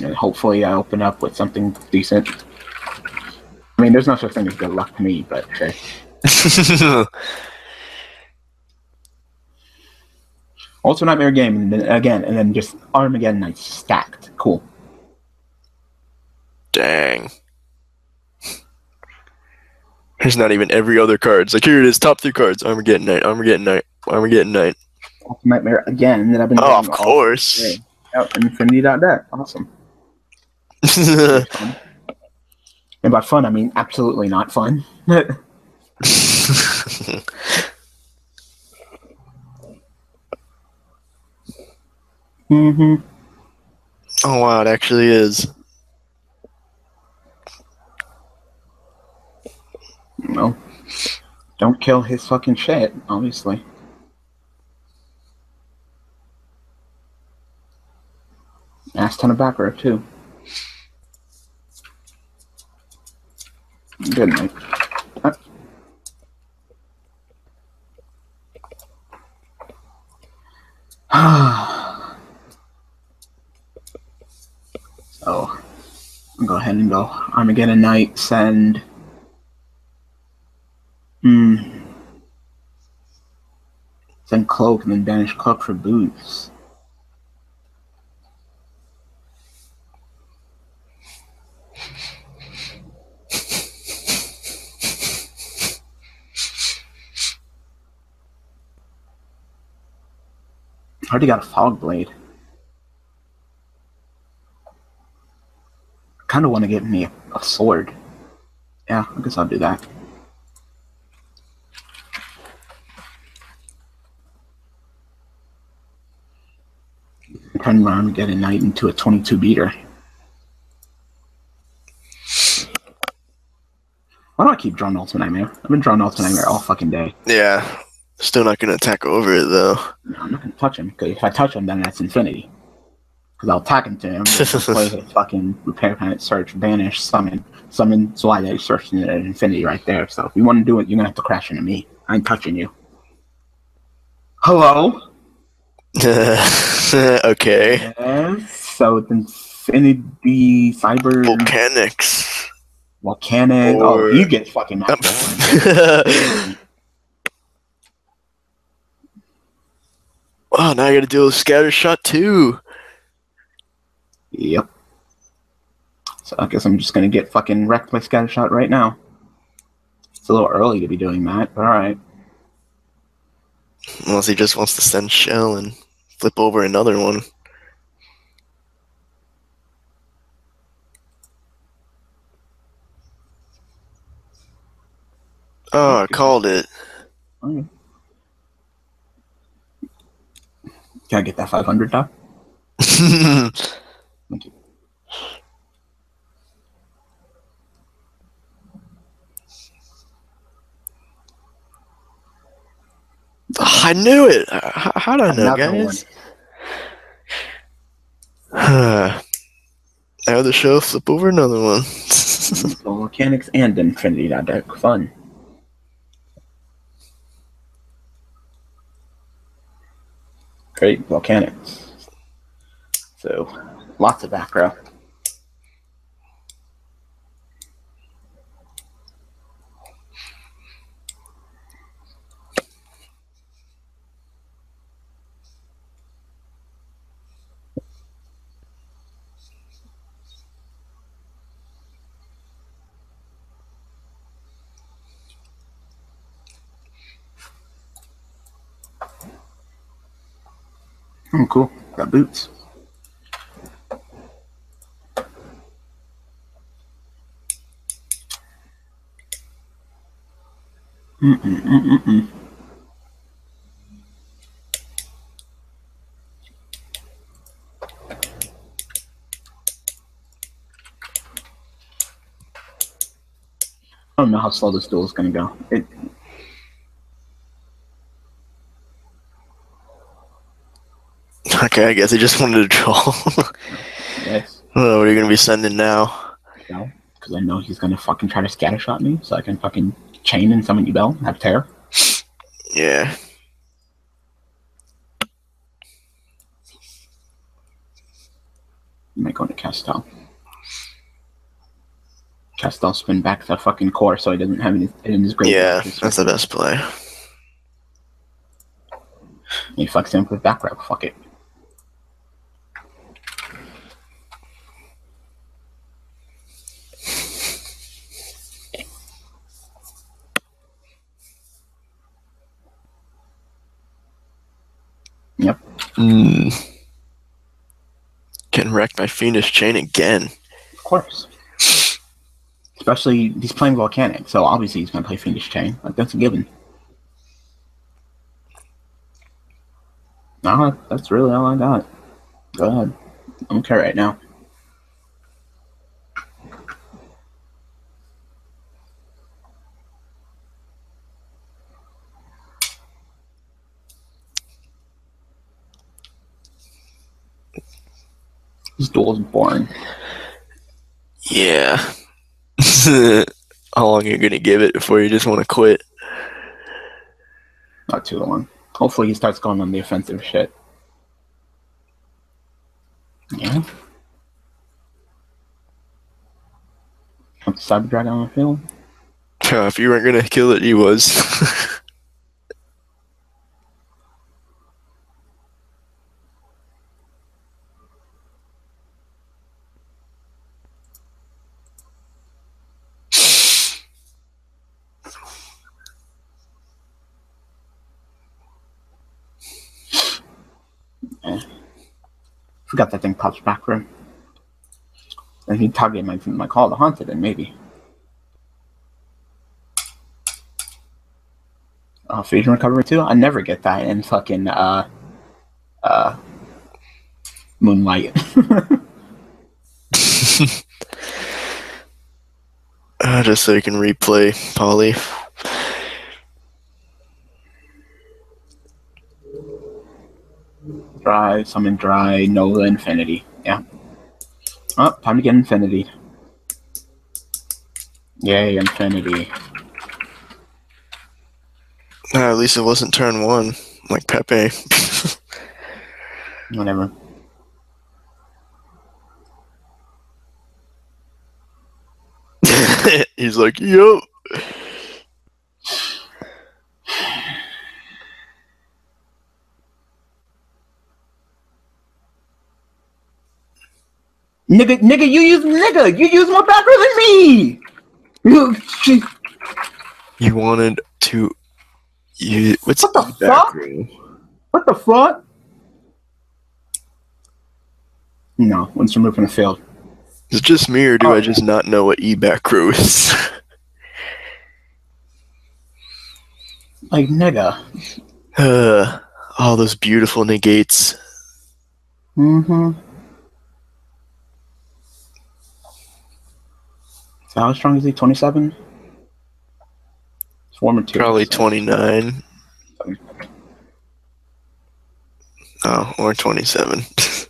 And hopefully, I open up with something decent. I mean, there's no such thing as good luck to me, but okay. Also, Nightmare game, and then again, and then just Armageddon Knights stacked. Cool. Dang. There's not even every other card. It's like here it is, top three cards. Armageddon Knight, Armageddon Knight, Armageddon Knight. Also Nightmare again that I've been. Oh, of course. day. Out Infinity dot net. Awesome. And by fun, I mean absolutely not fun. hmm oh wow, it actually is. Well, don't kill his fucking shit, obviously. Ass ton of back too. Good night. Uh, so, I'll go ahead and go Armageddon Knight, send. Hmm. Send Cloak and then banish Cloak for boots. I Already got a fog blade. Kind of want to get me a sword. Yeah, I guess I'll do that. Turn around and get a knight into a 22 beater. Why do I keep drawing Ultimate Nightmare? I've been drawing Ultimate Nightmare all fucking day. Yeah. Still not gonna attack over it though. No, I'm not gonna touch him because if I touch him, then that's infinity. Because I'll attack him to him, play his fucking repair planet search, banish, summon, summon Zweidag, search then infinity right there. So if you want to do it, you're gonna have to crash into me. I ain't touching you. Hello. okay. Yes. So it's infinity cyber Volcanics. volcanic. Oh, you get fucking knocked out. oh, now I gotta deal with scatter shot too. Yep. So I guess I'm just gonna get fucking wrecked by scatter shot right now. It's a little early to be doing that, but alright. Unless he just wants to send shell and flip over another one. Oh, I called it. Okay. Can I get that 500 though? I knew it. How, how did I know, guys? now the show flip over another one. So mechanics and Infinity that deck. Fun. Great volcanics. So lots of back Oh, cool. Got boots. Mm-mm-mm-mm-mm. I don't know how slow this duel is going to go. It, okay, I guess he just wanted to draw. yes. oh, what are you gonna be sending now? because because I know he's gonna fucking try to scattershot me, so I can fucking chain and summon Yubel, have tear. Yeah. Am I might go into Castel. Castel spin back the fucking core so he doesn't have any in his grave. Yeah, that's the best play. He fucks him with back. Fuck it. Yep. Mm. Getting wrecked by Fiendish Chain again. Of course. Especially he's playing volcanic, so obviously he's gonna play Fiendish Chain. Like that's a given. No, that's really all I got. Go ahead. I don't care right now. This duel is boring. Yeah. How long are you gonna give it before you just want to quit? Not too long. Hopefully he starts going on the offensive shit. Yeah. Cyber Dragon on the field. Uh, if you weren't gonna kill it, he was. Forgot that thing pops back him. And he targeted my my call to haunted then maybe. Uh, fusion recovery too. I never get that in fucking uh uh Moonlight. uh, just so you can replay Polly. Dry, summon dry, Nova Infinity. Yeah. Oh, time to get Infinity. Yay, Infinity. Uh, at least it wasn't turn one, like Pepe. Whatever. He's like, yup. Nigga, nigga, you use nigga, you use more backrow than me. You, she, You wanted to. You what's What the fuck? row? what the fuck? No, once removed from the field. Is it just me, or do Oh. I just not know what E back row is? Like nigga. uh, all those beautiful negates. Mm-hmm. How strong is he? Twenty-seven. Four materials. Probably 29. Oh, or 27.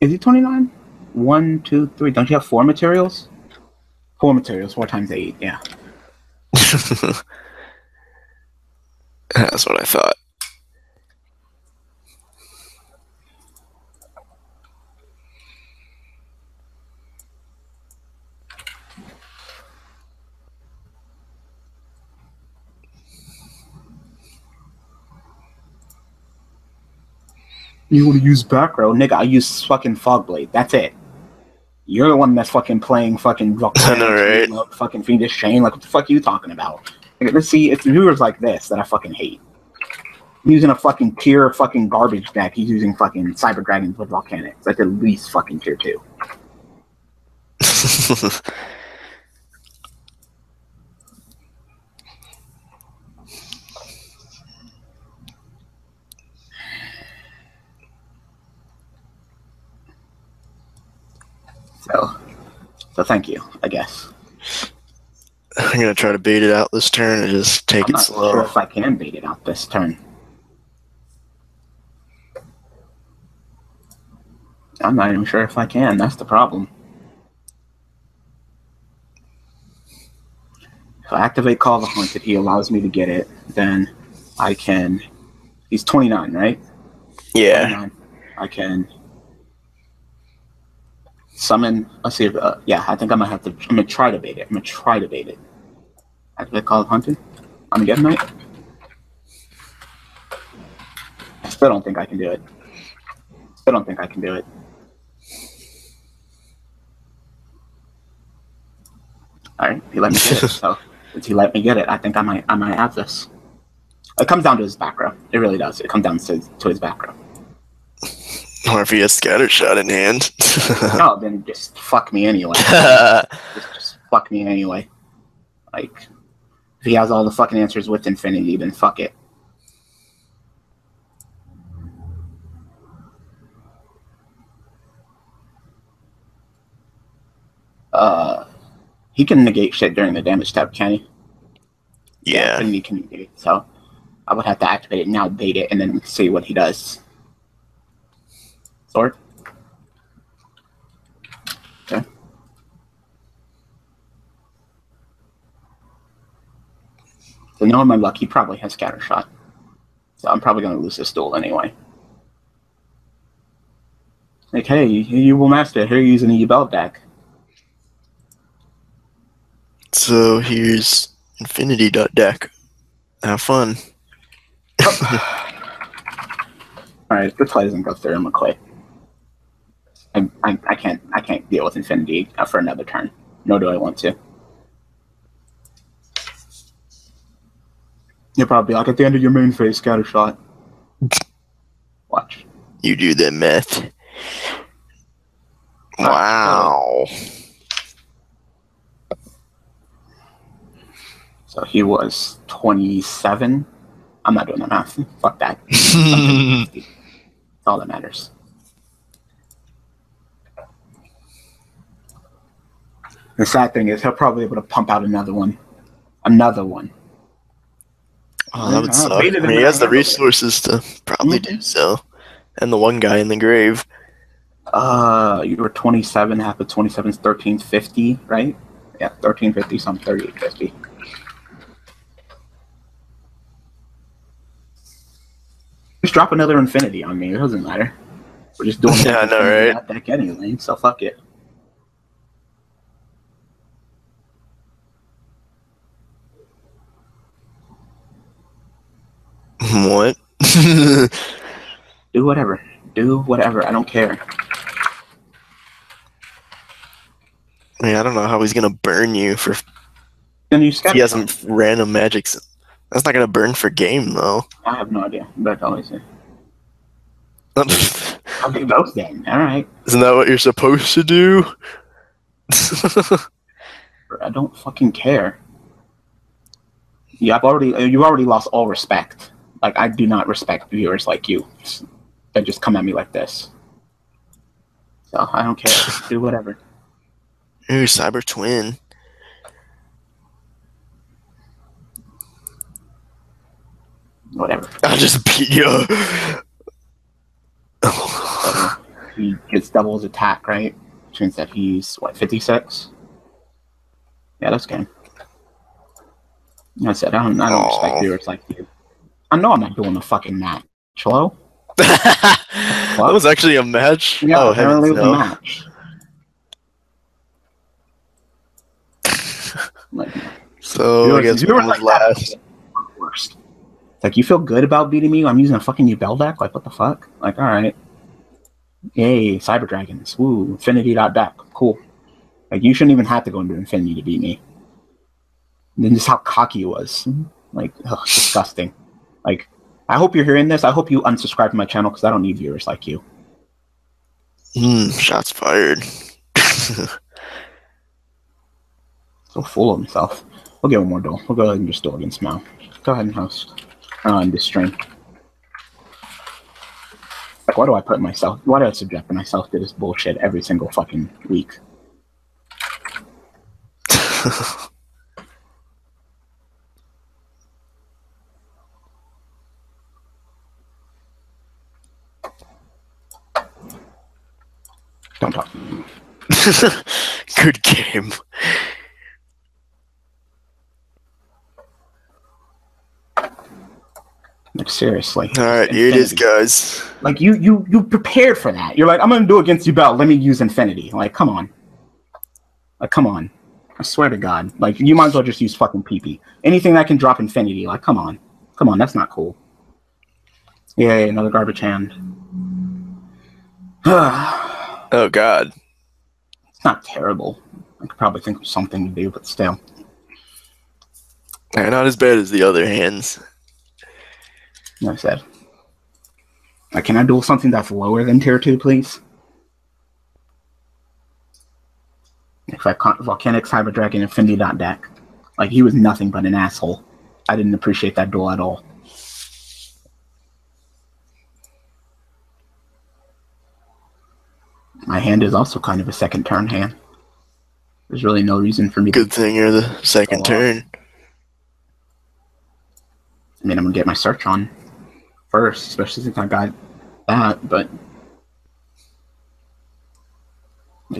Is he 29? One, two, three. Don't you have four materials? Four materials, four times eight, yeah. That's what I thought. You want to use back row? Nigga, I use fucking fog blade. That's it. You're the one that's fucking playing fucking I know, right? Fucking fiendish chain. Like what the fuck are you talking about? Nigga, let's see, it's viewers like this that I fucking hate. Using a fucking tier fucking garbage deck, he's using fucking cyber dragons with volcanics. That's at least fucking tier two. So, so thank you, I guess. I'm gonna try to bait it out this turn and just take I'm it not slow. sure if I can bait it out this turn. I'm not even sure if I can. That's the problem. If I activate Call of the Haunted, he allows me to get it. Then I can. He's 29, right? Yeah. 29. I can summon. Let's see. If, uh, yeah, I think I'm gonna have to. I'm gonna try to bait it. I'm gonna try to bait it. Activate Call of Hunting. I'm getting it. I still don't think I can do it. Still don't think I can do it. All right, he let me get it. So since he let me get it, I think I might. I might have this. It comes down to his background. It really does. It comes down to, to his background. Or if he has scatter shot in hand. Oh, then just fuck me anyway. just, just fuck me anyway. Like, if he has all the fucking answers with infinity, then fuck it. Uh, he can negate shit during the damage step, can he? yeah. Infinity can negate. So, I would have to activate it now, bait it, and then see what he does. Sword. Okay. So knowing my luck, he probably has scatter shot. So I'm probably going to lose this duel anyway. Like, hey, you will master. Here, using a belt deck. So here's infinity dot deck. Have fun. All right, this play doesn't go through. I'm gonna quit. I, I, I can't I can't deal with infinity uh, for another turn. Nor do I want to. You'll probably like at the end of your main phase, scatter shot. Watch. You do the myth. Wow. So he was 27. I'm not doing the math. Fuck that. That's all that matters. The sad thing is he'll probably be able to pump out another one. Another one. Oh, that would Uh, suck. I mean, he has the resources to probably Mhm. do so. And the one guy in the grave. Uh, you were 27, half of 27 is 1350, right? Yeah, 1350, some 3850. Just drop another infinity on me. It doesn't matter. We're just doing Yeah, I know, Infinity right? that deck anyway, so fuck it. What? Do whatever. Do whatever. I don't care. I mean, I don't know how he's gonna burn you for Then you scatter. he has some random magics. That's not gonna burn for game though. I have no idea. But always say. I'll do both then. All right. Isn't that what you're supposed to do? I don't fucking care. Yeah, I've already uh, you've already lost all respect. Like I do not respect viewers like you that just come at me like this. So I don't care. do whatever. Ooh, Cyber Twin. Whatever. I'll just beat you. He gets double his attack, right? Which means that he's what, fifty six? Yeah, that's game. Like I said I don't I don't respect viewers like you. I know I'm not doing a fucking match. Hello? that was actually a match. Yeah, oh, apparently it was a match. Like, So I Viewers- guess one was like last. worst. Like you feel good about beating me. I'm using a fucking Yubel deck. Like what the fuck? Like all right, yay, Cyber Dragons. Woo, Infinity dot deck. Cool. Like you shouldn't even have to go into Infinity to beat me. And then just how cocky he was. Like ugh, disgusting. Like I hope you're hearing this. I hope you unsubscribe to my channel because I don't need viewers like you. Hmm, shots fired. So full of himself. We'll get one more duel. We'll go ahead and just duel against Mal. Go ahead and host on this stream. Like, why do I put myself? Why do I subject myself to this bullshit every single fucking week? Good game. Like seriously. All right, here it is, guys. Like you, you, you prepared for that. You're like, I'm gonna do against Yubel. Let me use Infinity. Like, come on. Like, come on. I swear to God. Like, you might as well just use fucking PP. Anything that can drop Infinity. Like, come on. Come on. That's not cool. Yeah, another garbage hand. Oh God. Not terrible. I could probably think of something to do, but still. Eh, Not as bad as the other hands. I said. Like, can I duel something that's lower than tier two, please? If I con- Volcanic Cyber Dragon Infinity dot deck, like he was nothing but an asshole. I didn't appreciate that duel at all. My hand is also kind of a second turn hand. There's really no reason for me to. Good thing you're the second turn. I mean, I'm gonna get my search on first, especially since I got that. But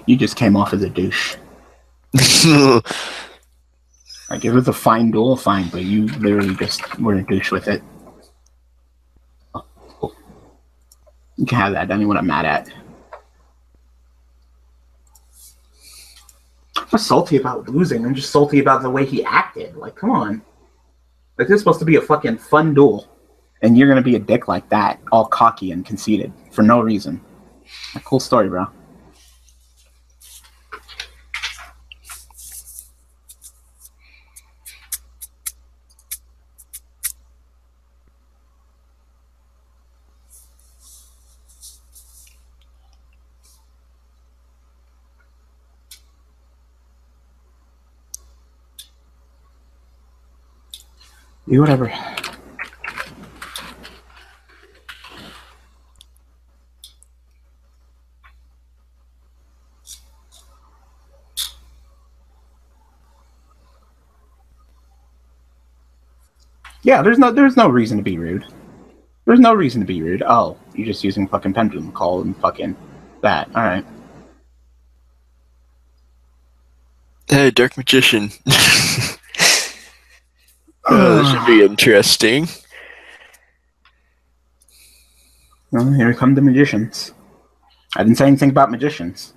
you just came off as a douche. Like it was a fine duel, fine, but you literally just were a douche with it. You can have that. That ain't what I'm mad at. I'm salty about losing. I'm just salty about the way he acted. Like, come on. Like this is supposed to be a fucking fun duel, and you're gonna be a dick like that, all cocky and conceited for no reason. A cool story, bro. Do whatever. Yeah, there's no there's no reason to be rude. There's no reason to be rude. Oh, you're just using fucking pendulum call and fucking that. All right. hey, Dark Magician. oh, this should be interesting. Well, here come the magicians. I didn't say anything about magicians.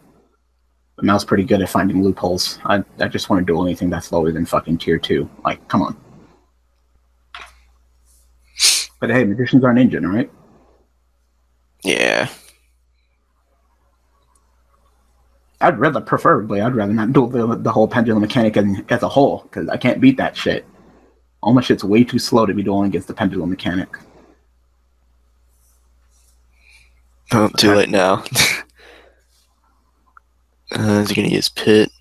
But Mel's pretty good at finding loopholes. I, I just want to do anything that's lower than fucking tier two. Like, come on. But hey, magicians are ninja, right? Yeah. I'd rather, preferably, I'd rather not do the, the whole pendulum mechanic as, as a whole, because I can't beat that shit. All my shit's way too slow to be dueling against the pendulum mechanic. Oh, too late now. uh, is he gonna use pit?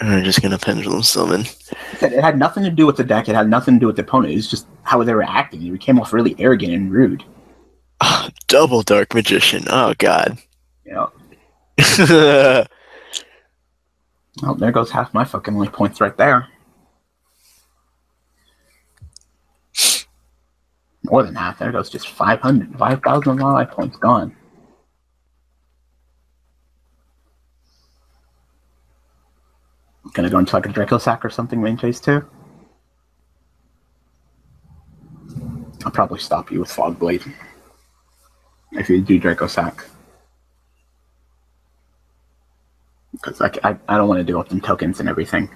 Or just gonna pendulum summon? It had nothing to do with the deck, it had nothing to do with the opponent. It was just how they were acting. They came off really arrogant and rude. Ah, double dark magician. Oh god. Oh, Oh, there goes half my fucking life points right there. More than half. There goes just 500, 5,000 of my life points gone. I'm Gonna go into like a Dracossack or something main phase two. I'll probably stop you with Fog Blade. If you do Dracossack. Because I, I, I don't want to deal with them tokens and everything.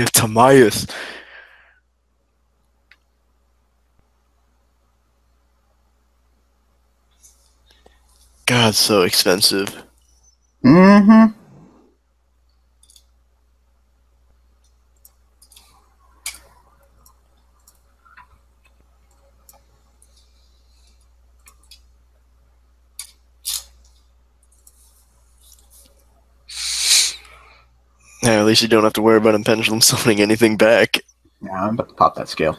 Of Timaeus. God, so expensive. Mm-hmm. Yeah, at least you don't have to worry about pendulum summoning anything back. Yeah, I'm about to pop that scale.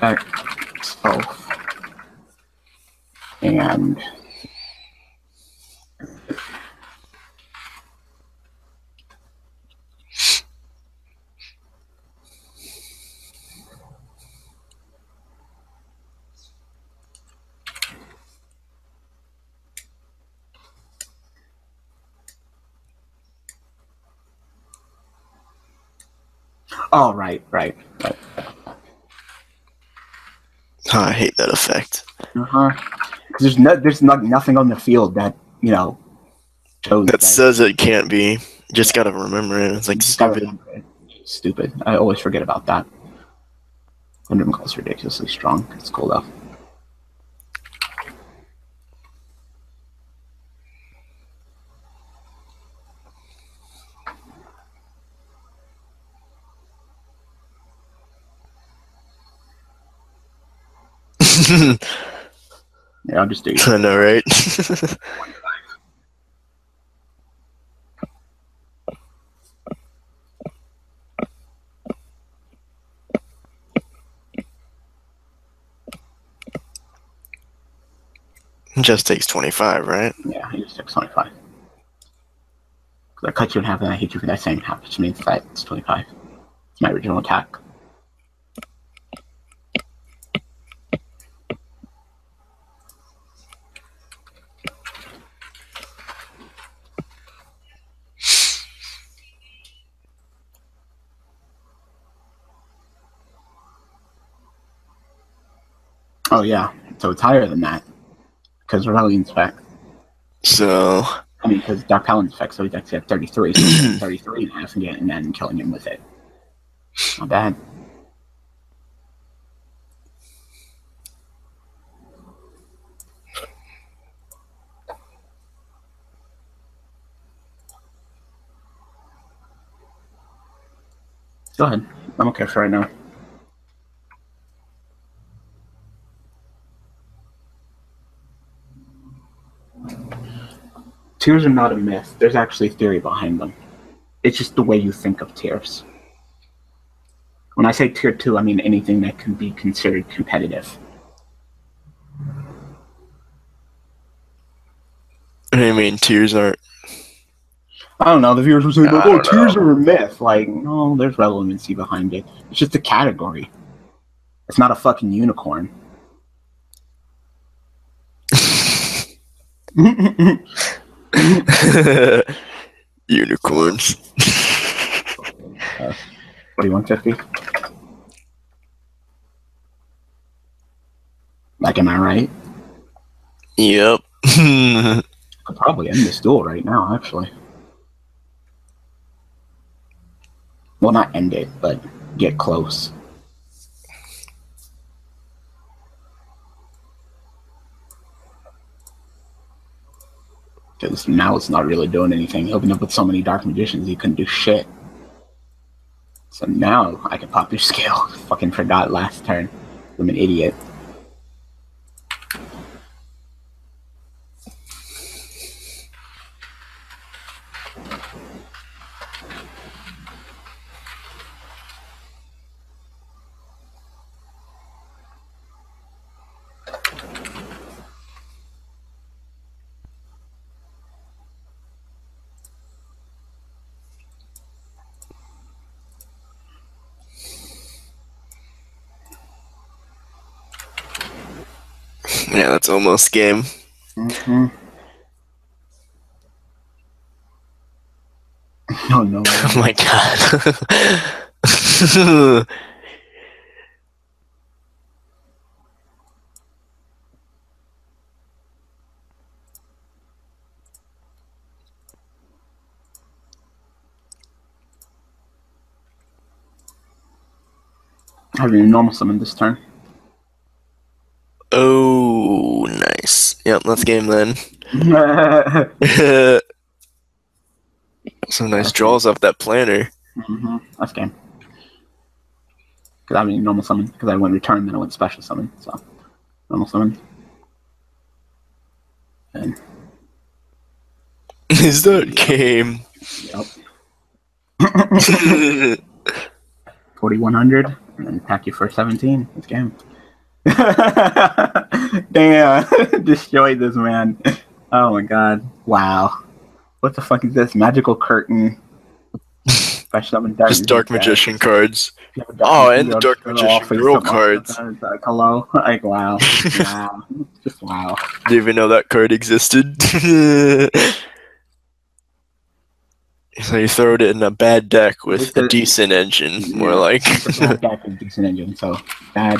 Back. Oh. And Oh, right, right, right. Oh, I hate that effect. Uh huh. Because there's no, there's not nothing on the field that you know shows That says it can't be. Just gotta remember it. It's like You just gotta stupid. it. Stupid. I always forget about that. Wonder Call's ridiculously strong. It's cool though. Yeah, I'll just do. I know, right? Just takes 25, right? Yeah, he just took 25. Because I cut you in half and I hit you for that same half, which means that it's 25. It's my original attack. Oh yeah, so it's higher than that. Because Rebellion's fact. So, I mean, because Dark Paladin's effect, so he's actually at 33, so he's 33 and a half and getting and then killing him with it. Not bad. Go ahead. I'm okay for right now. Tiers are not a myth. There's actually theory behind them. It's just the way you think of tiers. When I say tier two, I mean anything that can be considered competitive. I mean, tiers aren't. I don't know. The viewers will say, I like, "Oh, tiers know. are a myth." Like, no, there's relevancy behind it. It's just a category. It's not a fucking unicorn. Unicorns. Forty-one fifty. Like, am I right? Yep. I could probably end this duel right now, actually. Well, not end it, but get close. Because now it's not really doing anything. He opened up with so many dark magicians, he couldn't do shit. So now I can pop your scale. Fucking forgot last turn. I'm an idiot. That's almost game. Mm-hmm. Oh no. Oh my god. Having a normal summon this turn. oh, nice. Yep, let's game then. mm-hmm. Some nice draws off that planter. That's game. Because I mean normal summon. Because I went return, then I went special summon. So normal summon. And Is that game? yep. Forty one hundred, and then attack you for seventeen. It's game. Damn, destroyed this man. Oh my god! Wow, what the fuck is this? Magical curtain. Dark Just Dark Magician. Cards. You have a Oh, and the Dark Magician girl cards. Like hello, like wow, wow, just wow. Didn't even know that card existed. So you throw it in a bad deck with With a the- decent engine, more like. A bad deck with decent engine, so bad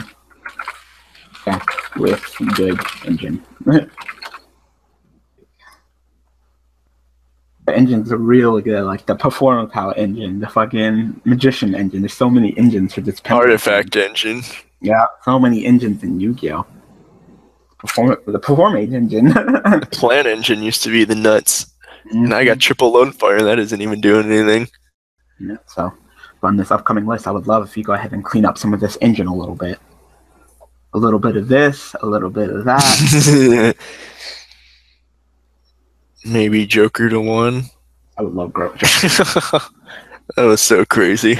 deck with good engine. the engines are really good, like the performance power engine, the fucking magician engine. There's so many engines for this pendulum. Artifact engine. Yeah, so many engines in Yu-Gi-Oh. Perform the performance engine. The plan engine used to be the nuts. and I got mhm. triple Lonefire. That isn't even doing anything. Yeah, so on this upcoming list, I would love if you go ahead and clean up some of this engine a little bit. A little bit of this, a little bit of that. Maybe Joker to one. I would love growth. that was so crazy.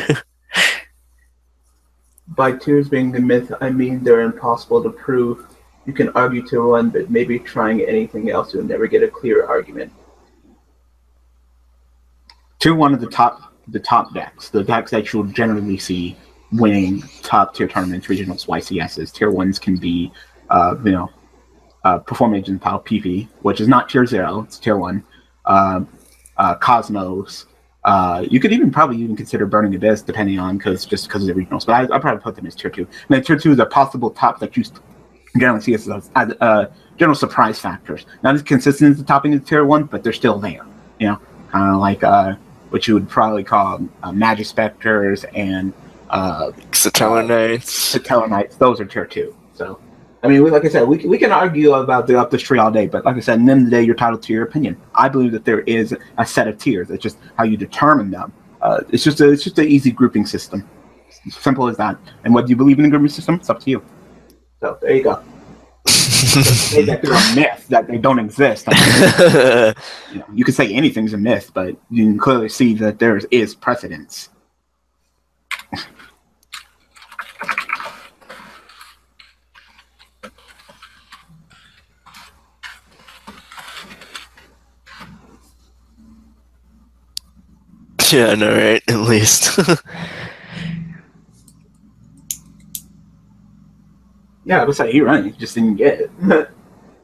By tiers being the myth, I mean they're impossible to prove. You can argue to one, but maybe trying anything else, you'll never get a clear argument. to one of the top the top decks, the decks that you'll generally see winning top tier tournaments, regionals, YCSs. Tier ones can be, uh, you know, uh, Perform Agent Pile PP, which is not tier zero, it's tier one. Um uh, Kozmos. Uh, you could even probably even consider Burning Abyss, depending on because just because of the regionals. But I I probably put them as tier two. And then tier two is a possible top that you generally see as, as uh, general surprise factors. Not as consistent as the topping of tier one, but they're still there. You know, kind of like uh, what you would probably call uh, Majespecters and uh. Satellar Those are tier two. So, I mean, we, like I said, we, can- we can argue about the up this tree all day, but like I said, in the end of the day, you're entitled to your opinion. I believe that there is a set of tiers. It's just how you determine them. Uh, it's just a, it's just an easy grouping system. Simple as that. And whether you believe in the grouping system, it's up to you. So there you go. Say that they're a myth, that they don't exist. I mean, you, know, you could say anything's a myth, but you can clearly see that there is precedence. yeah, I know, right? At least. Yeah, I would say he ran. He just didn't get it.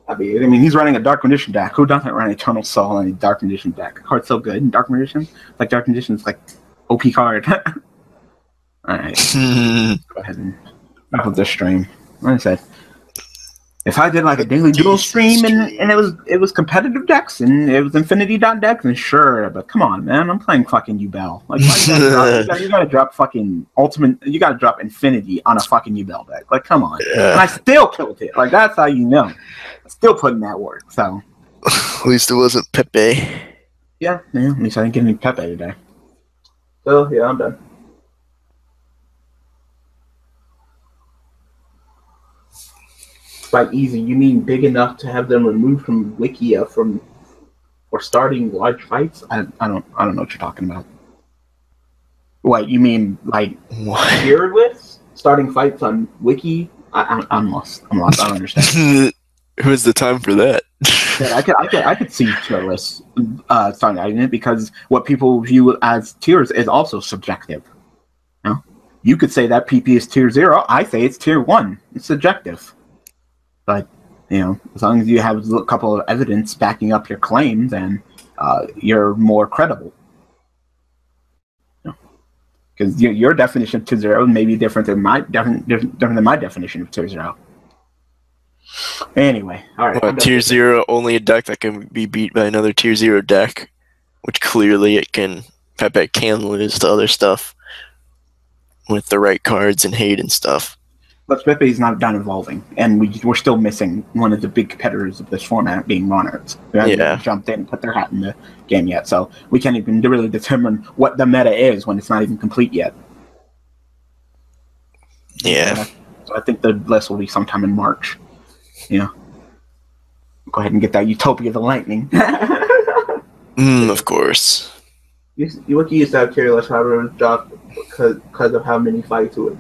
I mean, I mean, he's running a Dark Condition deck. Who doesn't run Eternal Soul in a Dark Condition deck? Card's so good. in Dark Condition, like Dark Condition is like OP card. All right, go ahead and wrap up this stream. Like I said, if I did like a daily duel stream and, and it was it was competitive decks and it was Infinity dot decks, and sure. But come on, man, I'm playing fucking Yubel. Like why you, gotta drop, you, gotta, drop fucking Ultimate. You gotta drop Infinity on a fucking Yubel deck. Like come on. And I still killed it. Like that's how you know. Still putting that work. So At least it wasn't Pepe. yeah, yeah. At least I didn't get any Pepe today. So yeah, I'm done. By easy, you mean big enough to have them removed from Wikia from for starting large fights? I, I don't I don't know what you're talking about. What you mean like What? Tiered lists? Starting fights on Wiki? I, I, I'm lost. I'm lost. I don't understand. Who's the time for that? Yeah, I could I could I could see tier lists uh starting argument because what people view as tiers is also subjective. You know? You could say that PP is tier zero. I say it's tier one. It's subjective. But you know, as long as you have a couple of evidence backing up your claim, then uh, you're more credible. Because your, your definition of tier zero may be different than my different, different different than my definition of tier zero. Anyway, all right. What, tier zero, only a deck that can be beat by another tier zero deck, which clearly it can. Pepe can lose to other stuff with the right cards and hate and stuff. But Pepe is not done evolving, and we, we're still missing one of the big competitors of this format, being Monarchs. Who hasn't Yeah. jumped in and put their hat in the game yet, so we can't even really determine what the meta is when it's not even complete yet. Yeah. So I think the list will be sometime in March. Yeah. Go ahead and get that Utopia of the Lightning. Mm, of course. Wiki used to have tier lists, however, it dropped because, because of how many fights it would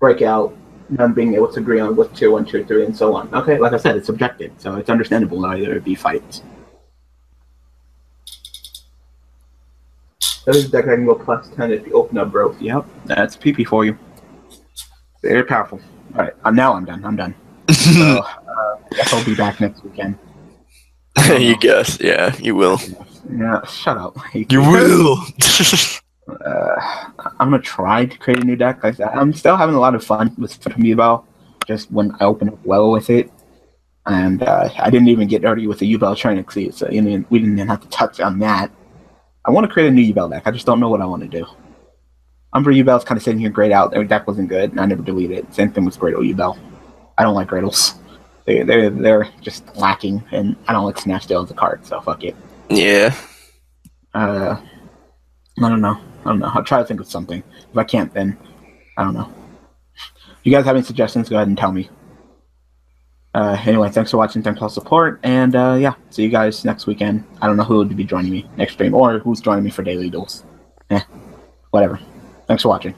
break out, none being able to agree on what tier one, tier three, and so on. okay, like I said, it's subjective, so it's understandable that there would be fights. That is deck I can go plus 10 if you open up bro. Yep, that's PP for you. Very powerful. All right, uh, now I'm done. I'm done. So, uh, I guess I'll be back next weekend. you guess. Yeah, you will. Yeah, shut up. You will. Uh, I'm gonna try to create a new deck. Like that. I'm still having a lot of fun with Amiibo. Just when I open up well with it, and uh, I didn't even get dirty with the Yubel Trinix, so you know, we didn't even have to touch on that. I want to create a new Yubel deck. I just don't know what I want to do. Umbra Yubel's kind of sitting here grayed out. Their deck wasn't good, and I never deleted it. Same thing with Graydle Yubel. I don't like Graydles. They, they're, they're just lacking, and I don't like Snatch Deal as a card, so fuck it. yeah. Uh, I don't know. I don't know. I'll try to think of something. If I can't, then I don't know. If you guys have any suggestions, go ahead and tell me. Uh, anyway, thanks for watching. Thanks for all support. And uh, yeah, see you guys next weekend. I don't know who would be joining me next stream or who's joining me for daily duels. Eh, whatever. Thanks for watching.